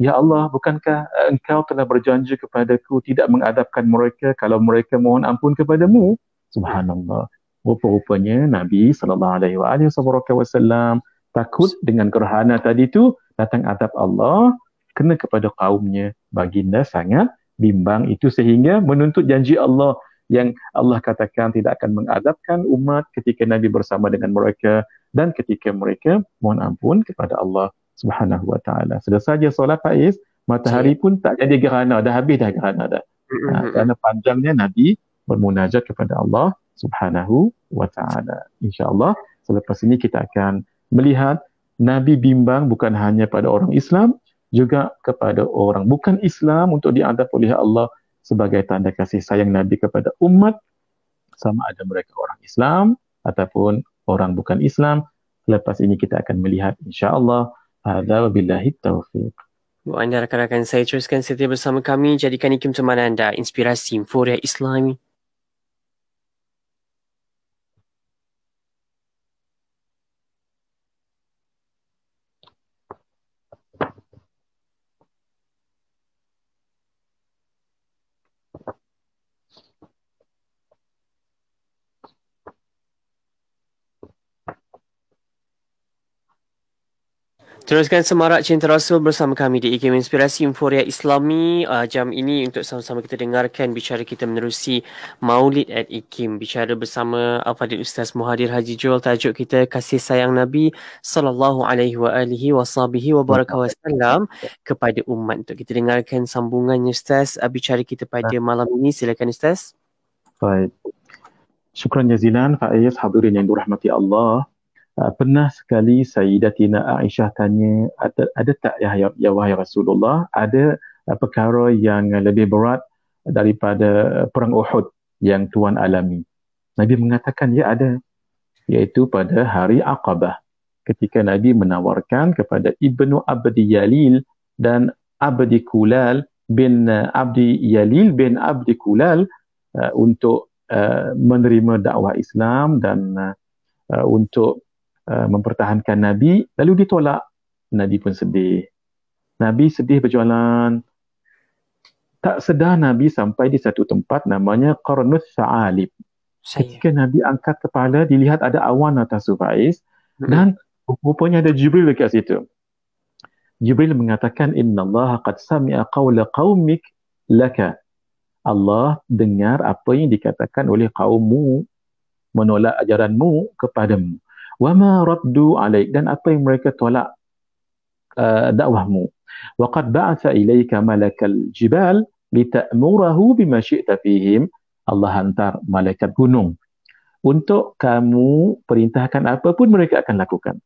B: Ya Allah, bukankah eh, engkau telah berjanji kepadaku tidak mengadapkan mereka kalau mereka mohon ampun kepadamu? Subhanallah. rupa-rupanya Nabi wasallam takut dengan gerhana tadi tu datang adab Allah kena kepada kaumnya baginda sangat bimbang itu sehingga menuntut janji Allah yang Allah katakan tidak akan mengadabkan umat ketika Nabi bersama dengan mereka dan ketika mereka mohon ampun kepada Allah Subhanahu wa taala. Sudah saja solat Faiz, matahari pun tak jadi gerhana, dah habis dah gerhana dah. Ha, kerana panjangnya Nabi bermunajat kepada Allah Subhanahu wa taala. Insya-Allah selepas ini kita akan melihat Nabi bimbang bukan hanya pada orang Islam juga kepada orang bukan Islam untuk diadab oleh Allah sebagai tanda kasih sayang Nabi kepada umat sama ada mereka orang Islam ataupun orang bukan Islam. Lepas ini kita akan melihat insya-Allah. Hadza wabillahi taufiq.
A: Bu anda rakan-rakan saya teruskan setia bersama kami jadikan ikim teman anda inspirasi Inforia Islami. Teruskan semarak cinta Rasul bersama kami di IKM Inspirasi Inforia Islami. Uh, jam ini untuk sama-sama kita dengarkan bicara kita menerusi Maulid at IKM. Bicara bersama Al-Fadhil Ustaz Muhadir Haji Joel. Tajuk kita Kasih Sayang Nabi Sallallahu Alaihi Wa Alihi Wa Sahbihi Wa Baraka Wa Sallam kepada umat. Untuk kita dengarkan sambungannya Ustaz. Uh, bicara kita pada malam ini. Silakan Ustaz.
B: Baik. Syukran jazilan Faiz hadirin yang dirahmati Allah. Uh, pernah sekali Sayyidatina Aisyah tanya ada, ada tak ya, ya, ya wahai Rasulullah ada uh, perkara yang lebih berat daripada perang Uhud yang tuan alami? Nabi mengatakan ya ada. Iaitu pada hari Aqabah ketika Nabi menawarkan kepada Ibnu Abdi Yalil dan Abdi Kulal bin Abdi Yalil bin Abdi Kulal uh, untuk uh, menerima dakwah Islam dan uh, untuk Uh, mempertahankan Nabi lalu ditolak Nabi pun sedih. Nabi sedih berjalan tak sedar Nabi sampai di satu tempat namanya Qarnus Sa'alib. Ketika Nabi angkat kepala dilihat ada awan atas Sufais hmm. dan rupanya ada Jibril dekat situ. Jibril mengatakan Inna Allah qad sami'a qawla qawmik laka. Allah dengar apa yang dikatakan oleh kaummu menolak ajaranmu kepadamu wama raddu alaik dan apa yang mereka tolak uh, dakwahmu. Waqad ba'atha ilayka malakal jibal lita'murahu bima syi'ta fihim. Allah hantar malaikat gunung. Untuk kamu perintahkan apa pun mereka akan lakukan.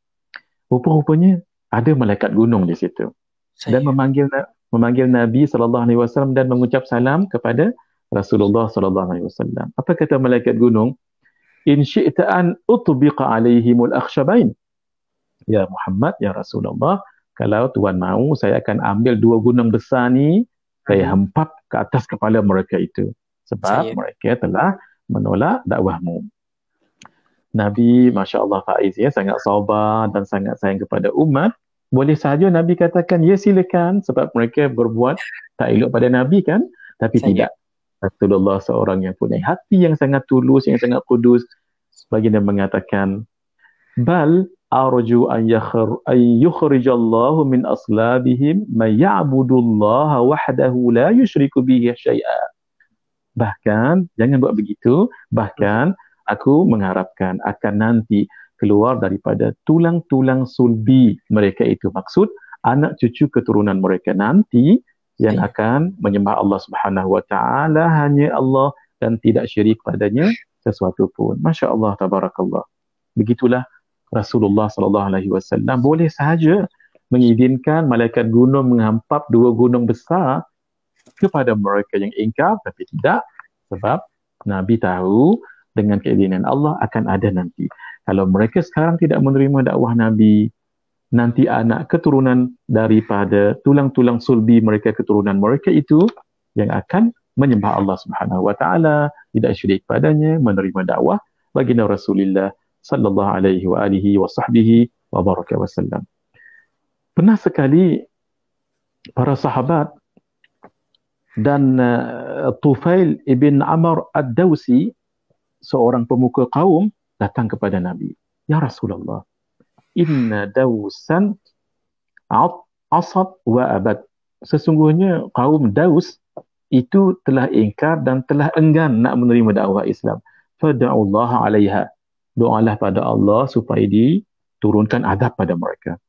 B: Rupa-rupanya ada malaikat gunung di situ. Saya. dan memanggil memanggil Nabi sallallahu alaihi wasallam dan mengucap salam kepada Rasulullah sallallahu alaihi wasallam. Apa kata malaikat gunung in syi'ta an utbiqa alaihimul akhshabain ya Muhammad ya Rasulullah kalau tuan mahu saya akan ambil dua gunung besar ni saya hmm. hempap ke atas kepala mereka itu sebab saya. mereka telah menolak dakwahmu Nabi Masya Allah Faiz ya sangat sabar dan sangat sayang kepada umat boleh saja Nabi katakan ya silakan sebab mereka berbuat tak elok pada Nabi kan tapi saya. tidak Rasulullah seorang yang punya hati yang sangat tulus, yang sangat kudus. Baginda mengatakan, Bal arju an yukhrijallahu min aslabihim man ya'budullaha wahdahu la yushriku bihi syai'a. Bahkan, jangan buat begitu, bahkan aku mengharapkan akan nanti keluar daripada tulang-tulang sulbi mereka itu maksud anak cucu keturunan mereka nanti yang akan menyembah Allah Subhanahu wa taala hanya Allah dan tidak syirik padanya sesuatu pun. Masya Allah, tabarakallah. Begitulah Rasulullah sallallahu alaihi wasallam boleh sahaja mengizinkan malaikat gunung menghampap dua gunung besar kepada mereka yang ingkar tapi tidak sebab Nabi tahu dengan keizinan Allah akan ada nanti. Kalau mereka sekarang tidak menerima dakwah Nabi, nanti anak keturunan daripada tulang-tulang sulbi mereka keturunan mereka itu yang akan menyembah Allah Subhanahu wa taala tidak syirik padanya menerima dakwah baginda Rasulullah sallallahu alaihi wa alihi wa sahbihi wa baraka wasallam pernah sekali para sahabat dan uh, Tufail ibn Amr ad-Dawsi seorang pemuka kaum datang kepada Nabi. Ya Rasulullah, inna dausan asab wa abad. Sesungguhnya kaum Daus itu telah ingkar dan telah enggan nak menerima dakwah Islam. Fada'ullah alaiha. Doalah pada Allah supaya diturunkan adab pada mereka.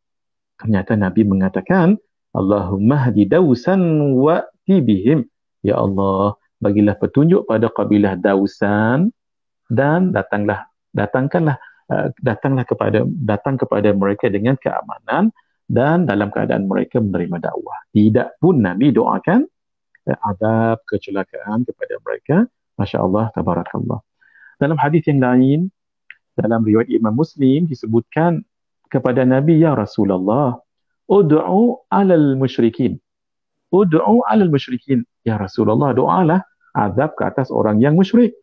B: Ternyata Nabi mengatakan, Allahumma hadi dausan wa tibihim. Ya Allah, bagilah petunjuk pada kabilah dausan dan datanglah datangkanlah uh, datanglah kepada datang kepada mereka dengan keamanan dan dalam keadaan mereka menerima dakwah. Tidak pun Nabi doakan uh, adab kecelakaan kepada mereka. Masya Allah, tabarakallah. Dalam hadis yang lain, dalam riwayat Imam Muslim disebutkan kepada Nabi, Ya Rasulullah, Udu'u alal musyrikin. Udu'u alal musyrikin. Ya Rasulullah, doalah azab ke atas orang yang musyrik.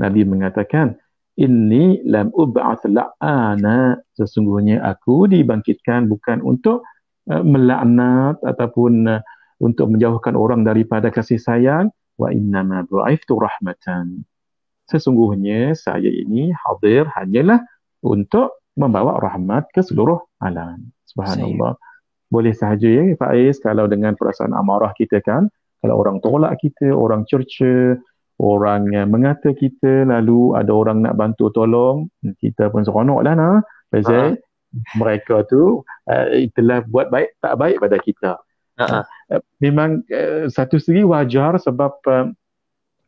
B: Nabi mengatakan, Inni lam ub'ath la'ana. Sesungguhnya aku dibangkitkan bukan untuk uh, melaknat ataupun uh, untuk menjauhkan orang daripada kasih sayang. Wa inna ma bu'aiftu rahmatan. Sesungguhnya saya ini hadir hanyalah untuk membawa rahmat ke seluruh alam. Subhanallah. Saya. Boleh sahaja ya Pak Ais kalau dengan perasaan amarah kita kan. Kalau orang tolak kita, orang cerca, orang yang mengata kita lalu ada orang nak bantu tolong kita pun seronok lah nah pasal uh-huh. mereka tu uh, telah buat baik tak baik pada kita. Uh-huh. uh, memang uh, satu segi wajar sebab uh,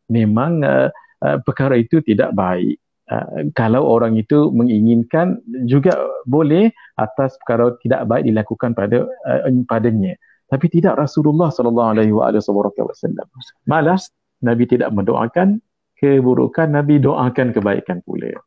B: memang uh, uh, perkara itu tidak baik. Uh, kalau orang itu menginginkan juga boleh atas perkara tidak baik dilakukan pada uh, padanya. Tapi tidak Rasulullah sallallahu alaihi wasallam. Malah Nabi tidak mendoakan keburukan, Nabi doakan kebaikan pula.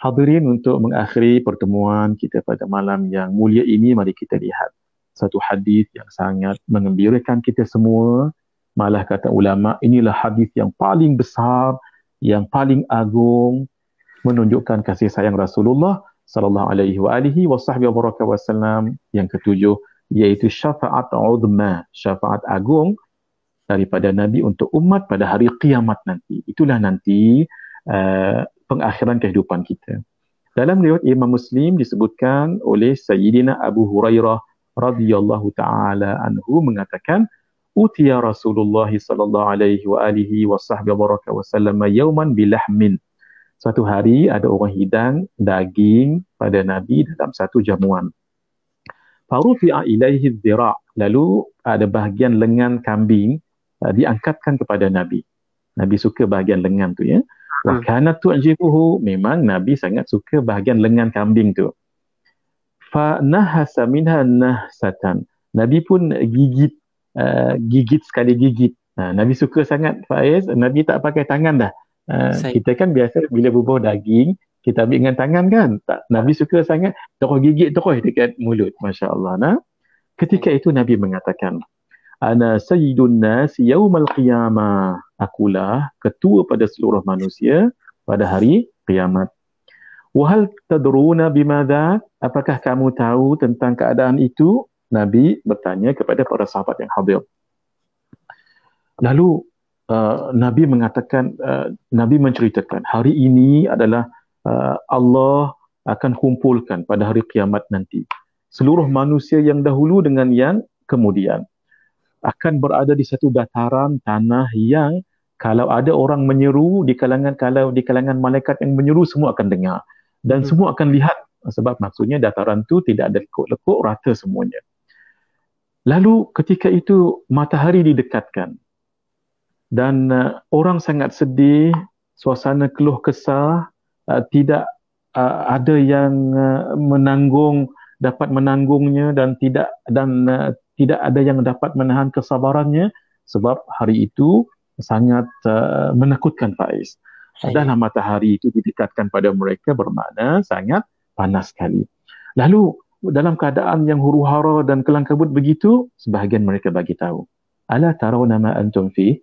B: Hadirin untuk mengakhiri pertemuan kita pada malam yang mulia ini, mari kita lihat satu hadis yang sangat mengembirakan kita semua. Malah kata ulama, inilah hadis yang paling besar, yang paling agung menunjukkan kasih sayang Rasulullah sallallahu alaihi wa alihi wasallam yang ketujuh iaitu syafaat uzma, syafaat agung daripada Nabi untuk umat pada hari kiamat nanti. Itulah nanti uh, pengakhiran kehidupan kita. Dalam riwayat Imam Muslim disebutkan oleh Sayyidina Abu Hurairah radhiyallahu taala anhu mengatakan utiya Rasulullah sallallahu alaihi wa alihi wa sahbihi baraka wasallam yawman bilahmin. Satu hari ada orang hidang daging pada Nabi dalam satu jamuan. Farufi'a ilaihi dhira' lalu ada bahagian lengan kambing uh, diangkatkan kepada Nabi. Nabi suka bahagian lengan tu ya. Wa hmm. kana tu'jibuhu memang Nabi sangat suka bahagian lengan kambing tu. Fa nahasa minha nahsatan. Nabi pun gigit uh, gigit sekali gigit. Uh, Nabi suka sangat Faiz, Nabi tak pakai tangan dah. Uh, kita kan biasa bila bubuh daging, kita ambil dengan tangan kan. Tak, Nabi suka sangat terus gigit terus dekat mulut. Masya-Allah nah. Ketika itu Nabi mengatakan, ana sayyidun nas yaumal qiyamah. Akulah ketua pada seluruh manusia pada hari kiamat. Wahal tadruna bimadha? Apakah kamu tahu tentang keadaan itu? Nabi bertanya kepada para sahabat yang hadir. Lalu uh, nabi mengatakan uh, nabi menceritakan hari ini adalah uh, Allah akan kumpulkan pada hari kiamat nanti seluruh manusia yang dahulu dengan yang kemudian akan berada di satu dataran tanah yang kalau ada orang menyeru di kalangan kalau di kalangan malaikat yang menyeru semua akan dengar dan hmm. semua akan lihat sebab maksudnya dataran tu tidak ada lekuk-lekuk rata semuanya. Lalu ketika itu matahari didekatkan dan uh, orang sangat sedih, suasana keluh kesah, uh, tidak uh, ada yang uh, menanggung dapat menanggungnya dan tidak dan uh, tidak ada yang dapat menahan kesabarannya sebab hari itu sangat uh, menakutkan Faiz. Adalah matahari itu didekatkan pada mereka bermakna sangat panas sekali. Lalu dalam keadaan yang huru-hara dan kelang kabut begitu, sebahagian mereka bagi tahu. Ala tarawna ma antum fi?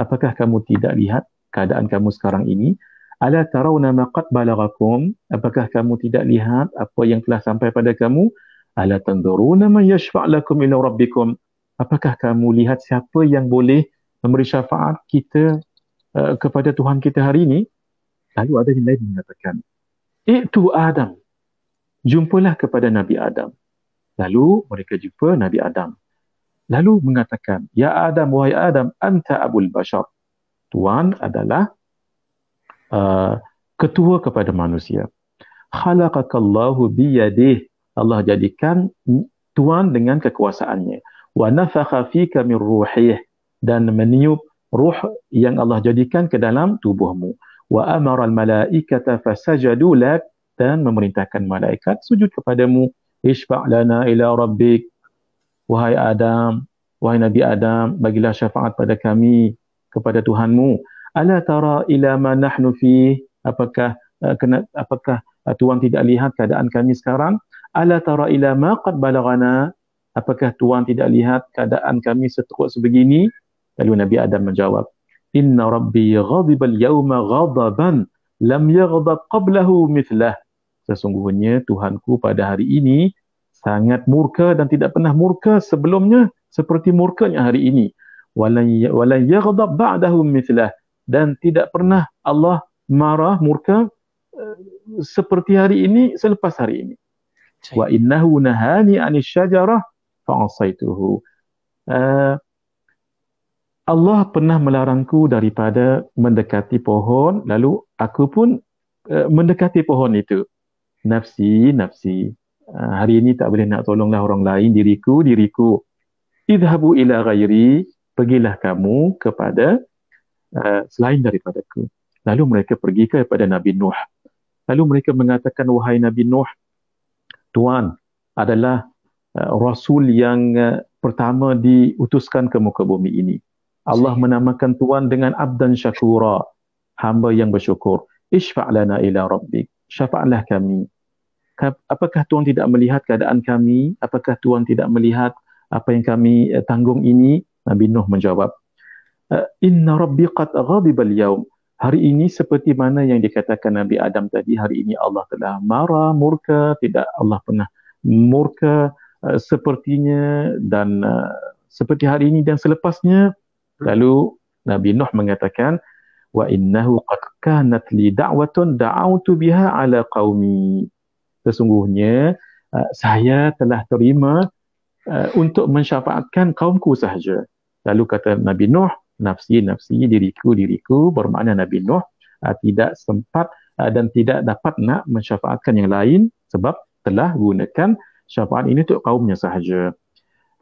B: Apakah kamu tidak lihat keadaan kamu sekarang ini? Ala tarawna ma qad balagakum? Apakah kamu tidak lihat apa yang telah sampai pada kamu? Ala tanzuruna man yashfa' lakum ila rabbikum apakah kamu lihat siapa yang boleh memberi syafaat kita uh, kepada Tuhan kita hari ini lalu ada yang lain mengatakan itu Adam. Jumpalah kepada Nabi Adam. Lalu mereka jumpa Nabi Adam. Lalu mengatakan, Ya Adam, wahai Adam, anta abul bashar. Tuhan adalah uh, ketua kepada manusia. Khalaqakallahu biyadih. Allah jadikan Tuhan dengan kekuasaannya. Wa nafakha fika min ruhih. Dan meniup ruh yang Allah jadikan ke dalam tubuhmu. Wa amara al-malaikata fasajadu lak. Dan memerintahkan malaikat sujud kepadamu. Ishfa' lana ila rabbik wahai Adam, wahai Nabi Adam, bagilah syafaat pada kami kepada Tuhanmu. Ala tara ila ma nahnu fi? Apakah uh, kena, apakah uh, Tuhan tidak lihat keadaan kami sekarang? Ala tara ila ma qad balagana? Apakah Tuhan tidak lihat keadaan kami seteruk sebegini? Lalu Nabi Adam menjawab, Inna Rabbi ghadib al-yawma ghadaban lam yaghdab qablahu mithlah. Sesungguhnya Tuhanku pada hari ini sangat murka dan tidak pernah murka sebelumnya seperti murkanya hari ini walan yaghdab ba'dahu mithlah dan tidak pernah Allah marah murka uh, seperti hari ini selepas hari ini wa innahu nahani 'anil syajarah fa'asaituhu. Uh, Allah pernah melarangku daripada mendekati pohon lalu aku pun uh, mendekati pohon itu. Nafsi nafsi. Ah, hari ini tak boleh nak tolonglah orang lain diriku diriku. Idhabu ila ghairi pergilah kamu kepada uh, selain daripadaku. Lalu mereka pergi kepada Nabi Nuh. Lalu mereka mengatakan wahai Nabi Nuh tuan adalah uh, rasul yang uh, pertama diutuskan ke muka bumi ini Allah menamakan tuan dengan abdan syakura hamba yang bersyukur isfa' lana ila rabbik syafa'lah kami apakah Tuhan tidak melihat keadaan kami? Apakah Tuhan tidak melihat apa yang kami uh, tanggung ini? Nabi Nuh menjawab, uh, Inna Rabbi qad ghadiba al-yawm. Hari ini seperti mana yang dikatakan Nabi Adam tadi, hari ini Allah telah marah, murka, tidak Allah pernah murka uh, sepertinya dan uh, seperti hari ini dan selepasnya. Lalu Nabi Nuh mengatakan, wa innahu qad kanat li da'watun da'awtu biha ala qaumi sesungguhnya uh, saya telah terima uh, untuk mensyafaatkan kaumku sahaja. Lalu kata Nabi Nuh, nafsi, nafsi, diriku, diriku, bermakna Nabi Nuh uh, tidak sempat uh, dan tidak dapat nak mensyafaatkan yang lain sebab telah gunakan syafaat ini untuk kaumnya sahaja.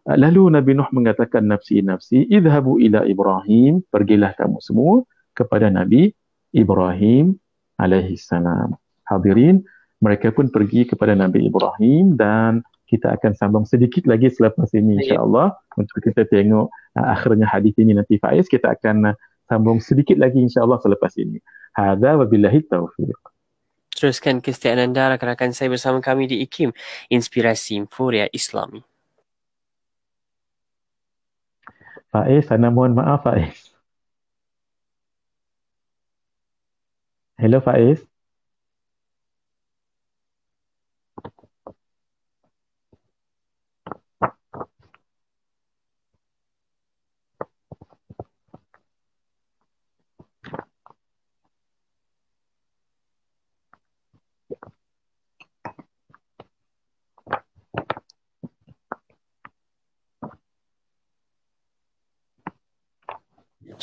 B: Uh, lalu Nabi Nuh mengatakan nafsi, nafsi, idhabu ila Ibrahim, pergilah kamu semua kepada Nabi Ibrahim alaihi salam. Hadirin, mereka pun pergi kepada Nabi Ibrahim dan kita akan sambung sedikit lagi selepas ini insya-Allah untuk kita tengok uh, akhirnya hadis ini nanti Faiz kita akan uh, sambung sedikit lagi insya-Allah selepas ini. Hadza wabillahi taufiq.
A: Teruskan kesetiaan anda rakan-rakan saya bersama kami di IKIM Inspirasi Inforia Islami.
B: Faiz, saya mohon maaf Faiz. Hello Faiz.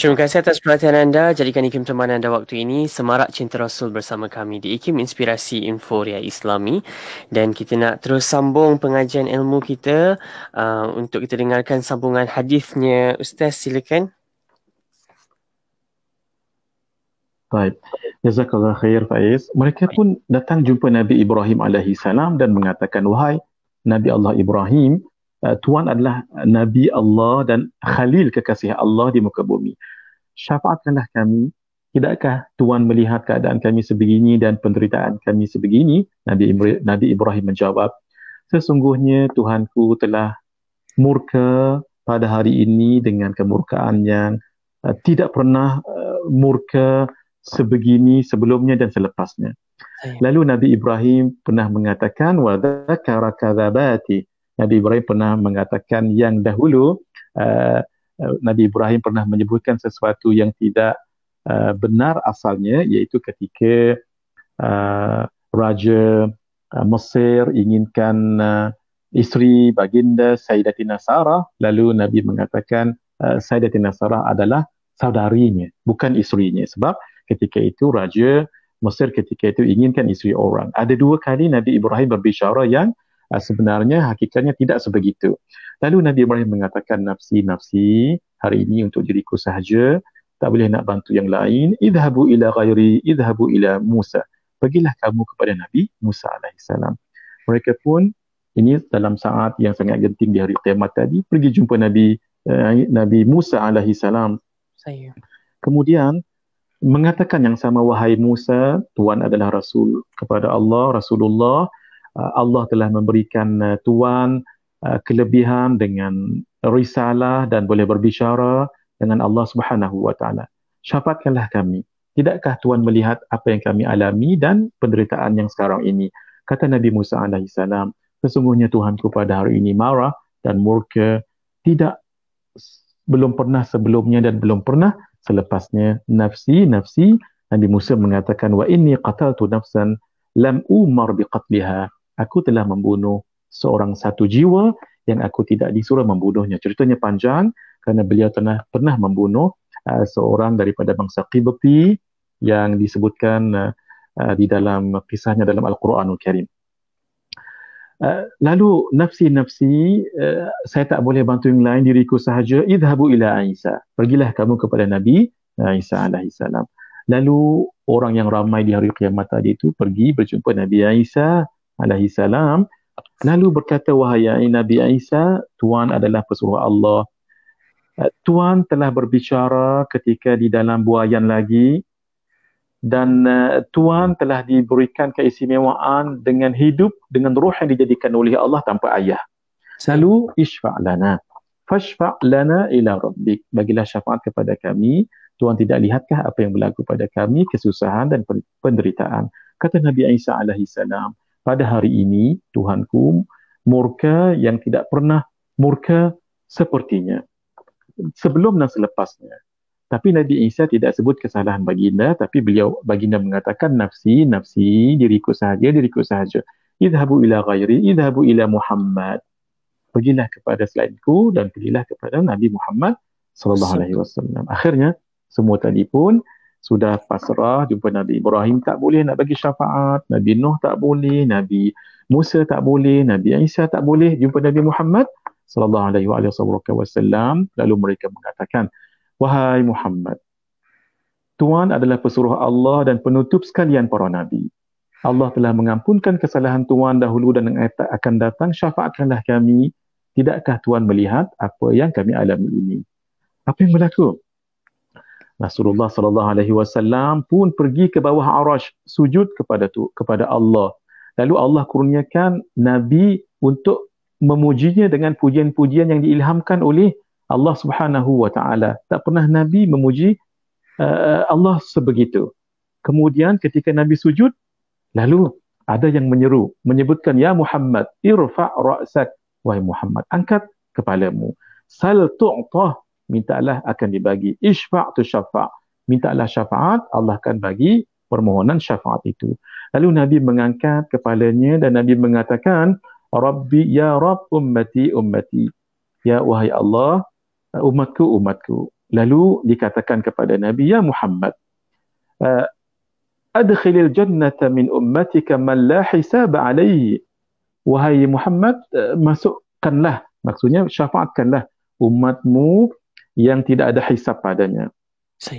A: Terima kasih atas perhatian anda. Jadikan IKIM teman anda waktu ini. Semarak Cinta Rasul bersama kami di IKIM Inspirasi Inforia Islami. Dan kita nak terus sambung pengajian ilmu kita uh, untuk kita dengarkan sambungan hadisnya. Ustaz, silakan.
B: Baik. Jazakallah khair Faiz. Mereka pun datang jumpa Nabi Ibrahim salam dan mengatakan, Wahai Nabi Allah Ibrahim, Uh, Tuhan adalah Nabi Allah dan Khalil kekasih Allah di muka bumi. Syafaatkanlah kami. Tidakkah Tuhan melihat keadaan kami sebegini dan penderitaan kami sebegini? Nabi, Nabi Ibrahim menjawab, Sesungguhnya Tuhanku telah murka pada hari ini dengan kemurkaan yang uh, tidak pernah uh, murka sebegini sebelumnya dan selepasnya. Lalu Nabi Ibrahim pernah mengatakan wa dzakara kadzabati Nabi Ibrahim pernah mengatakan yang dahulu uh, Nabi Ibrahim pernah menyebutkan sesuatu yang tidak uh, benar asalnya iaitu ketika uh, raja uh, Mesir inginkan uh, isteri baginda Sayyidatina Sarah lalu Nabi mengatakan uh, Sayyidatina Sarah adalah saudarinya bukan isterinya. Sebab ketika itu raja Mesir ketika itu inginkan isteri orang. Ada dua kali Nabi Ibrahim berbicara yang uh, sebenarnya hakikatnya tidak sebegitu. Lalu Nabi Ibrahim mengatakan nafsi-nafsi hari ini untuk diriku sahaja. Tak boleh nak bantu yang lain. Idhabu ila ghairi idhabu ila Musa. Pergilah kamu kepada Nabi Musa alaihissalam mereka pun ini dalam saat yang sangat genting di hari kiamat tadi pergi jumpa Nabi uh, Nabi Musa alaihi salam. Saya. Kemudian mengatakan yang sama wahai Musa tuan adalah rasul kepada Allah Rasulullah Allah telah memberikan uh, tuan uh, kelebihan dengan risalah dan boleh berbicara dengan Allah Subhanahu wa taala. Syafaatkanlah kami. Tidakkah tuan melihat apa yang kami alami dan penderitaan yang sekarang ini? Kata Nabi Musa alaihi salam sesungguhnya Tuhanku pada hari ini marah dan murka. Tidak belum pernah sebelumnya dan belum pernah selepasnya. Nafsi nafsi. Nabi Musa mengatakan wa inni qataltu nafsan lam umar biqatliha aku telah membunuh seorang satu jiwa yang aku tidak disuruh membunuhnya. Ceritanya panjang kerana beliau telah pernah membunuh uh, seorang daripada bangsa Qibti yang disebutkan uh, uh, di dalam kisahnya dalam Al-Quranul Karim. Uh, lalu nafsi-nafsi uh, saya tak boleh bantu yang lain diriku sahaja idhabu ila Isa. Pergilah kamu kepada Nabi Isa alaihi salam. Lalu orang yang ramai di hari kiamat tadi itu pergi berjumpa Nabi Isa alaihi salam lalu berkata wahai Nabi Isa tuan adalah pesuruh Allah uh, tuan telah berbicara ketika di dalam buayan lagi dan uh, Tuhan telah diberikan keistimewaan dengan hidup dengan roh yang dijadikan oleh Allah tanpa ayah. Lalu isfa' lana. Fashfa' lana ila rabbik. Bagilah syafaat kepada kami. Tuhan tidak lihatkah apa yang berlaku pada kami, kesusahan dan penderitaan. Kata Nabi Isa alaihi salam, pada hari ini Tuhanku murka yang tidak pernah murka sepertinya. Sebelum dan selepasnya. Tapi Nabi Isa tidak sebut kesalahan baginda, tapi beliau baginda mengatakan nafsi, nafsi, diriku sahaja, diriku sahaja. Idhabu ila ghairi, idhabu ila Muhammad. Pergilah kepada selainku dan pergilah kepada Nabi Muhammad sallallahu alaihi wasallam. Akhirnya semua tadi pun sudah pasrah jumpa Nabi Ibrahim tak boleh nak bagi syafaat, Nabi Nuh tak boleh, Nabi Musa tak boleh, Nabi Isa tak boleh jumpa Nabi Muhammad sallallahu alaihi wasallam. Lalu mereka mengatakan, Wahai Muhammad, Tuhan adalah pesuruh Allah dan penutup sekalian para nabi. Allah telah mengampunkan kesalahan Tuhan dahulu dan akan datang syafaatkanlah kami. Tidakkah Tuhan melihat apa yang kami alami ini? Apa yang berlaku? Rasulullah sallallahu alaihi wasallam pun pergi ke bawah arash sujud kepada tu kepada Allah. Lalu Allah kurniakan nabi untuk memujinya dengan pujian-pujian yang diilhamkan oleh Allah Subhanahu wa taala. Tak pernah nabi memuji uh, Allah sebegitu. Kemudian ketika nabi sujud lalu ada yang menyeru menyebutkan ya Muhammad irfa ra'sak wahai Muhammad angkat kepalamu sal tu'tah mintalah akan dibagi isfa' tu syafa' mintalah syafaat Allah akan bagi permohonan syafaat itu. Lalu nabi mengangkat kepalanya dan nabi mengatakan rabbi ya rab ummati ummati. Ya wahai Allah umatku umatku. Lalu dikatakan kepada nabi ya Muhammad uh, adkhilil jannata min ummatika man la hisab alaihi wahai Muhammad uh, masukkanlah maksudnya syafaatkanlah umatmu yang tidak ada hisab padanya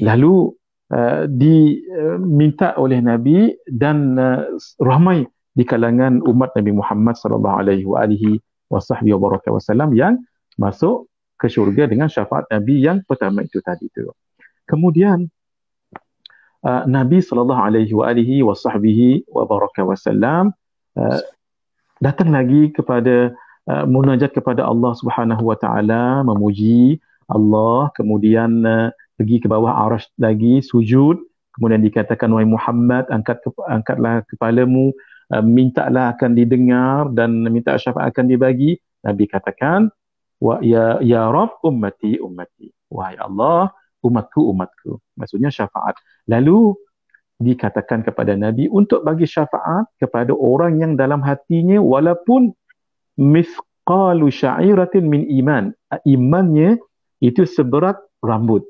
B: lalu uh, diminta oleh nabi dan uh, ramai di kalangan umat Nabi Muhammad sallallahu alaihi wa alihi wasallam yang masuk ke syurga dengan syafaat Nabi yang pertama itu tadi tu. Kemudian uh, Nabi sallallahu alaihi wa alihi wa sahbihi wa baraka wasallam uh, datang lagi kepada uh, munajat kepada Allah Subhanahu wa taala memuji Allah kemudian uh, pergi ke bawah arasy lagi sujud. Kemudian dikatakan wahai Muhammad angkat angkatlah kepalamu uh, mintalah akan didengar dan minta syafaat akan dibagi. Nabi katakan wa ya ya rab ummati ummati. Wahai Allah umatku umatku. Maksudnya syafaat. Lalu dikatakan kepada Nabi untuk bagi syafaat kepada orang yang dalam hatinya walaupun mithqalu sya'iratin min iman. Imannya itu seberat rambut.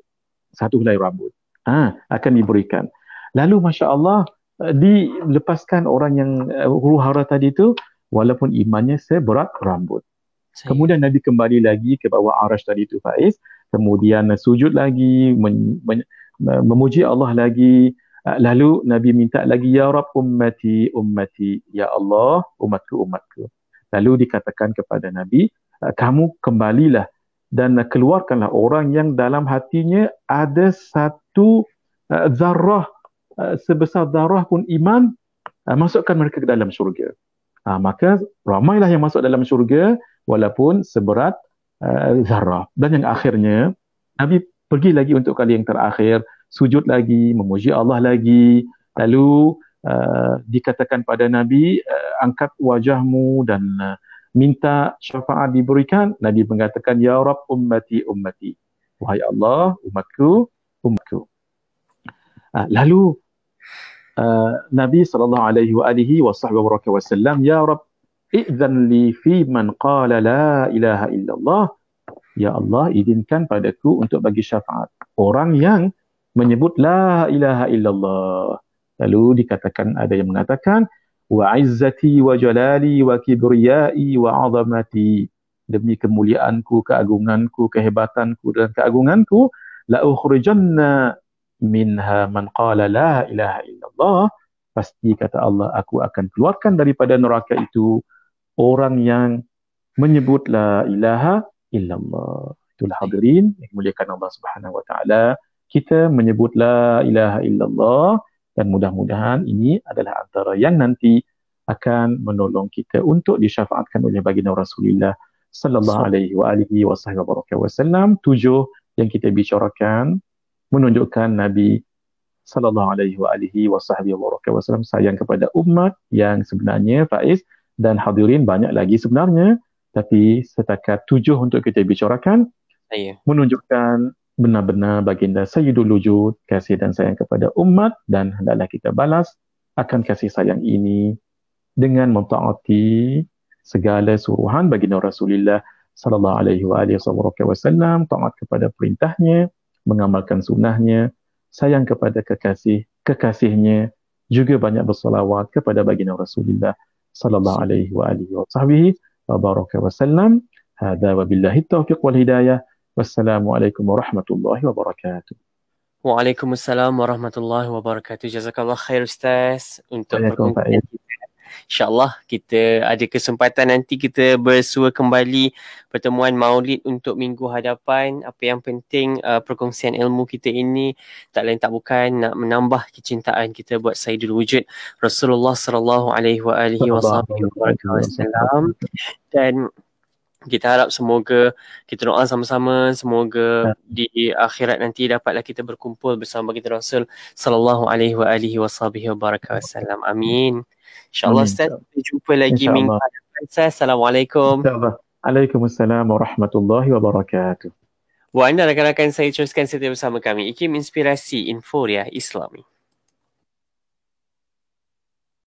B: Satu helai rambut. Ha, akan diberikan. Lalu Masya Allah dilepaskan orang yang uh, huru hara tadi itu walaupun imannya seberat rambut. Saya. Kemudian Nabi kembali lagi ke bawah arash tadi itu Faiz. Kemudian sujud lagi, men, men, memuji Allah lagi. Lalu Nabi minta lagi, Ya Rab ummati ummati, Ya Allah umatku umatku. Lalu dikatakan kepada Nabi, kamu kembalilah dan keluarkanlah orang yang dalam hatinya ada satu uh, zarah uh, sebesar zarah pun iman, uh, masukkan mereka ke dalam syurga. Uh, maka ramailah yang masuk dalam syurga walaupun seberat uh, zarah. Dan yang akhirnya, Nabi pergi lagi untuk kali yang terakhir, sujud lagi, memuji Allah lagi, lalu uh, dikatakan pada Nabi, uh, angkat wajahmu dan uh, minta syafaat diberikan. Nabi mengatakan, Ya Rab ummati ummati. Wahai Allah, umatku, umatku. Uh, lalu uh, Nabi sallallahu alaihi wa alihi wasallam ya rab idzan li fi man qala la ilaha illallah ya Allah izinkan padaku untuk bagi syafaat orang yang menyebut la ilaha illallah lalu dikatakan ada yang mengatakan wa kibriyai wa azamati demi kemuliaanku keagunganku kehebatanku dan keagunganku la ukhrijanna minha man qala la ilaha illallah pasti kata Allah aku akan keluarkan daripada neraka itu orang yang menyebut la ilaha illallah. Itulah hadirin yang dimuliakan Allah Subhanahu wa taala. Kita menyebut la ilaha illallah dan mudah-mudahan ini adalah antara yang nanti akan menolong kita untuk disyafaatkan oleh baginda Rasulullah sallallahu alaihi wa alihi wasallam. Tujuh yang kita bicarakan menunjukkan Nabi sallallahu alaihi wa alihi wasallam sayang kepada umat yang sebenarnya Faiz dan hadirin banyak lagi sebenarnya tapi setakat tujuh untuk kita bicarakan Ayah. menunjukkan benar-benar baginda Sayyidul Wujud kasih dan sayang kepada umat dan hendaklah kita balas akan kasih sayang ini dengan mentaati segala suruhan baginda Rasulullah sallallahu alaihi wa alihi wasallam taat kepada perintahnya mengamalkan sunnahnya sayang kepada kekasih kekasihnya juga banyak bersolawat kepada baginda Rasulullah sallallahu alaihi wa alihi wa sahbihi wa baraka wa sallam. Hada wa billahi taufiq wal hidayah. Wassalamualaikum warahmatullahi wabarakatuh.
A: Waalaikumsalam warahmatullahi wabarakatuh. Jazakallah khair Ustaz untuk perkongsian kita InsyaAllah kita ada kesempatan nanti kita bersua kembali pertemuan maulid untuk minggu hadapan. Apa yang penting uh, perkongsian ilmu kita ini tak lain tak bukan nak menambah kecintaan kita buat Sayyidul Wujud Rasulullah sallallahu alaihi wa alihi wasallam dan kita harap semoga kita doa sama-sama semoga di akhirat nanti dapatlah kita berkumpul bersama kita Rasul sallallahu alaihi wa alihi wasallam. Amin. InsyaAllah Ustaz, kita jumpa lagi minggu depan. Assalamualaikum.
B: Waalaikumsalam warahmatullahi wabarakatuh.
A: Buat anda rakan-rakan saya teruskan setia bersama kami. Ikim Inspirasi Inforia Islami.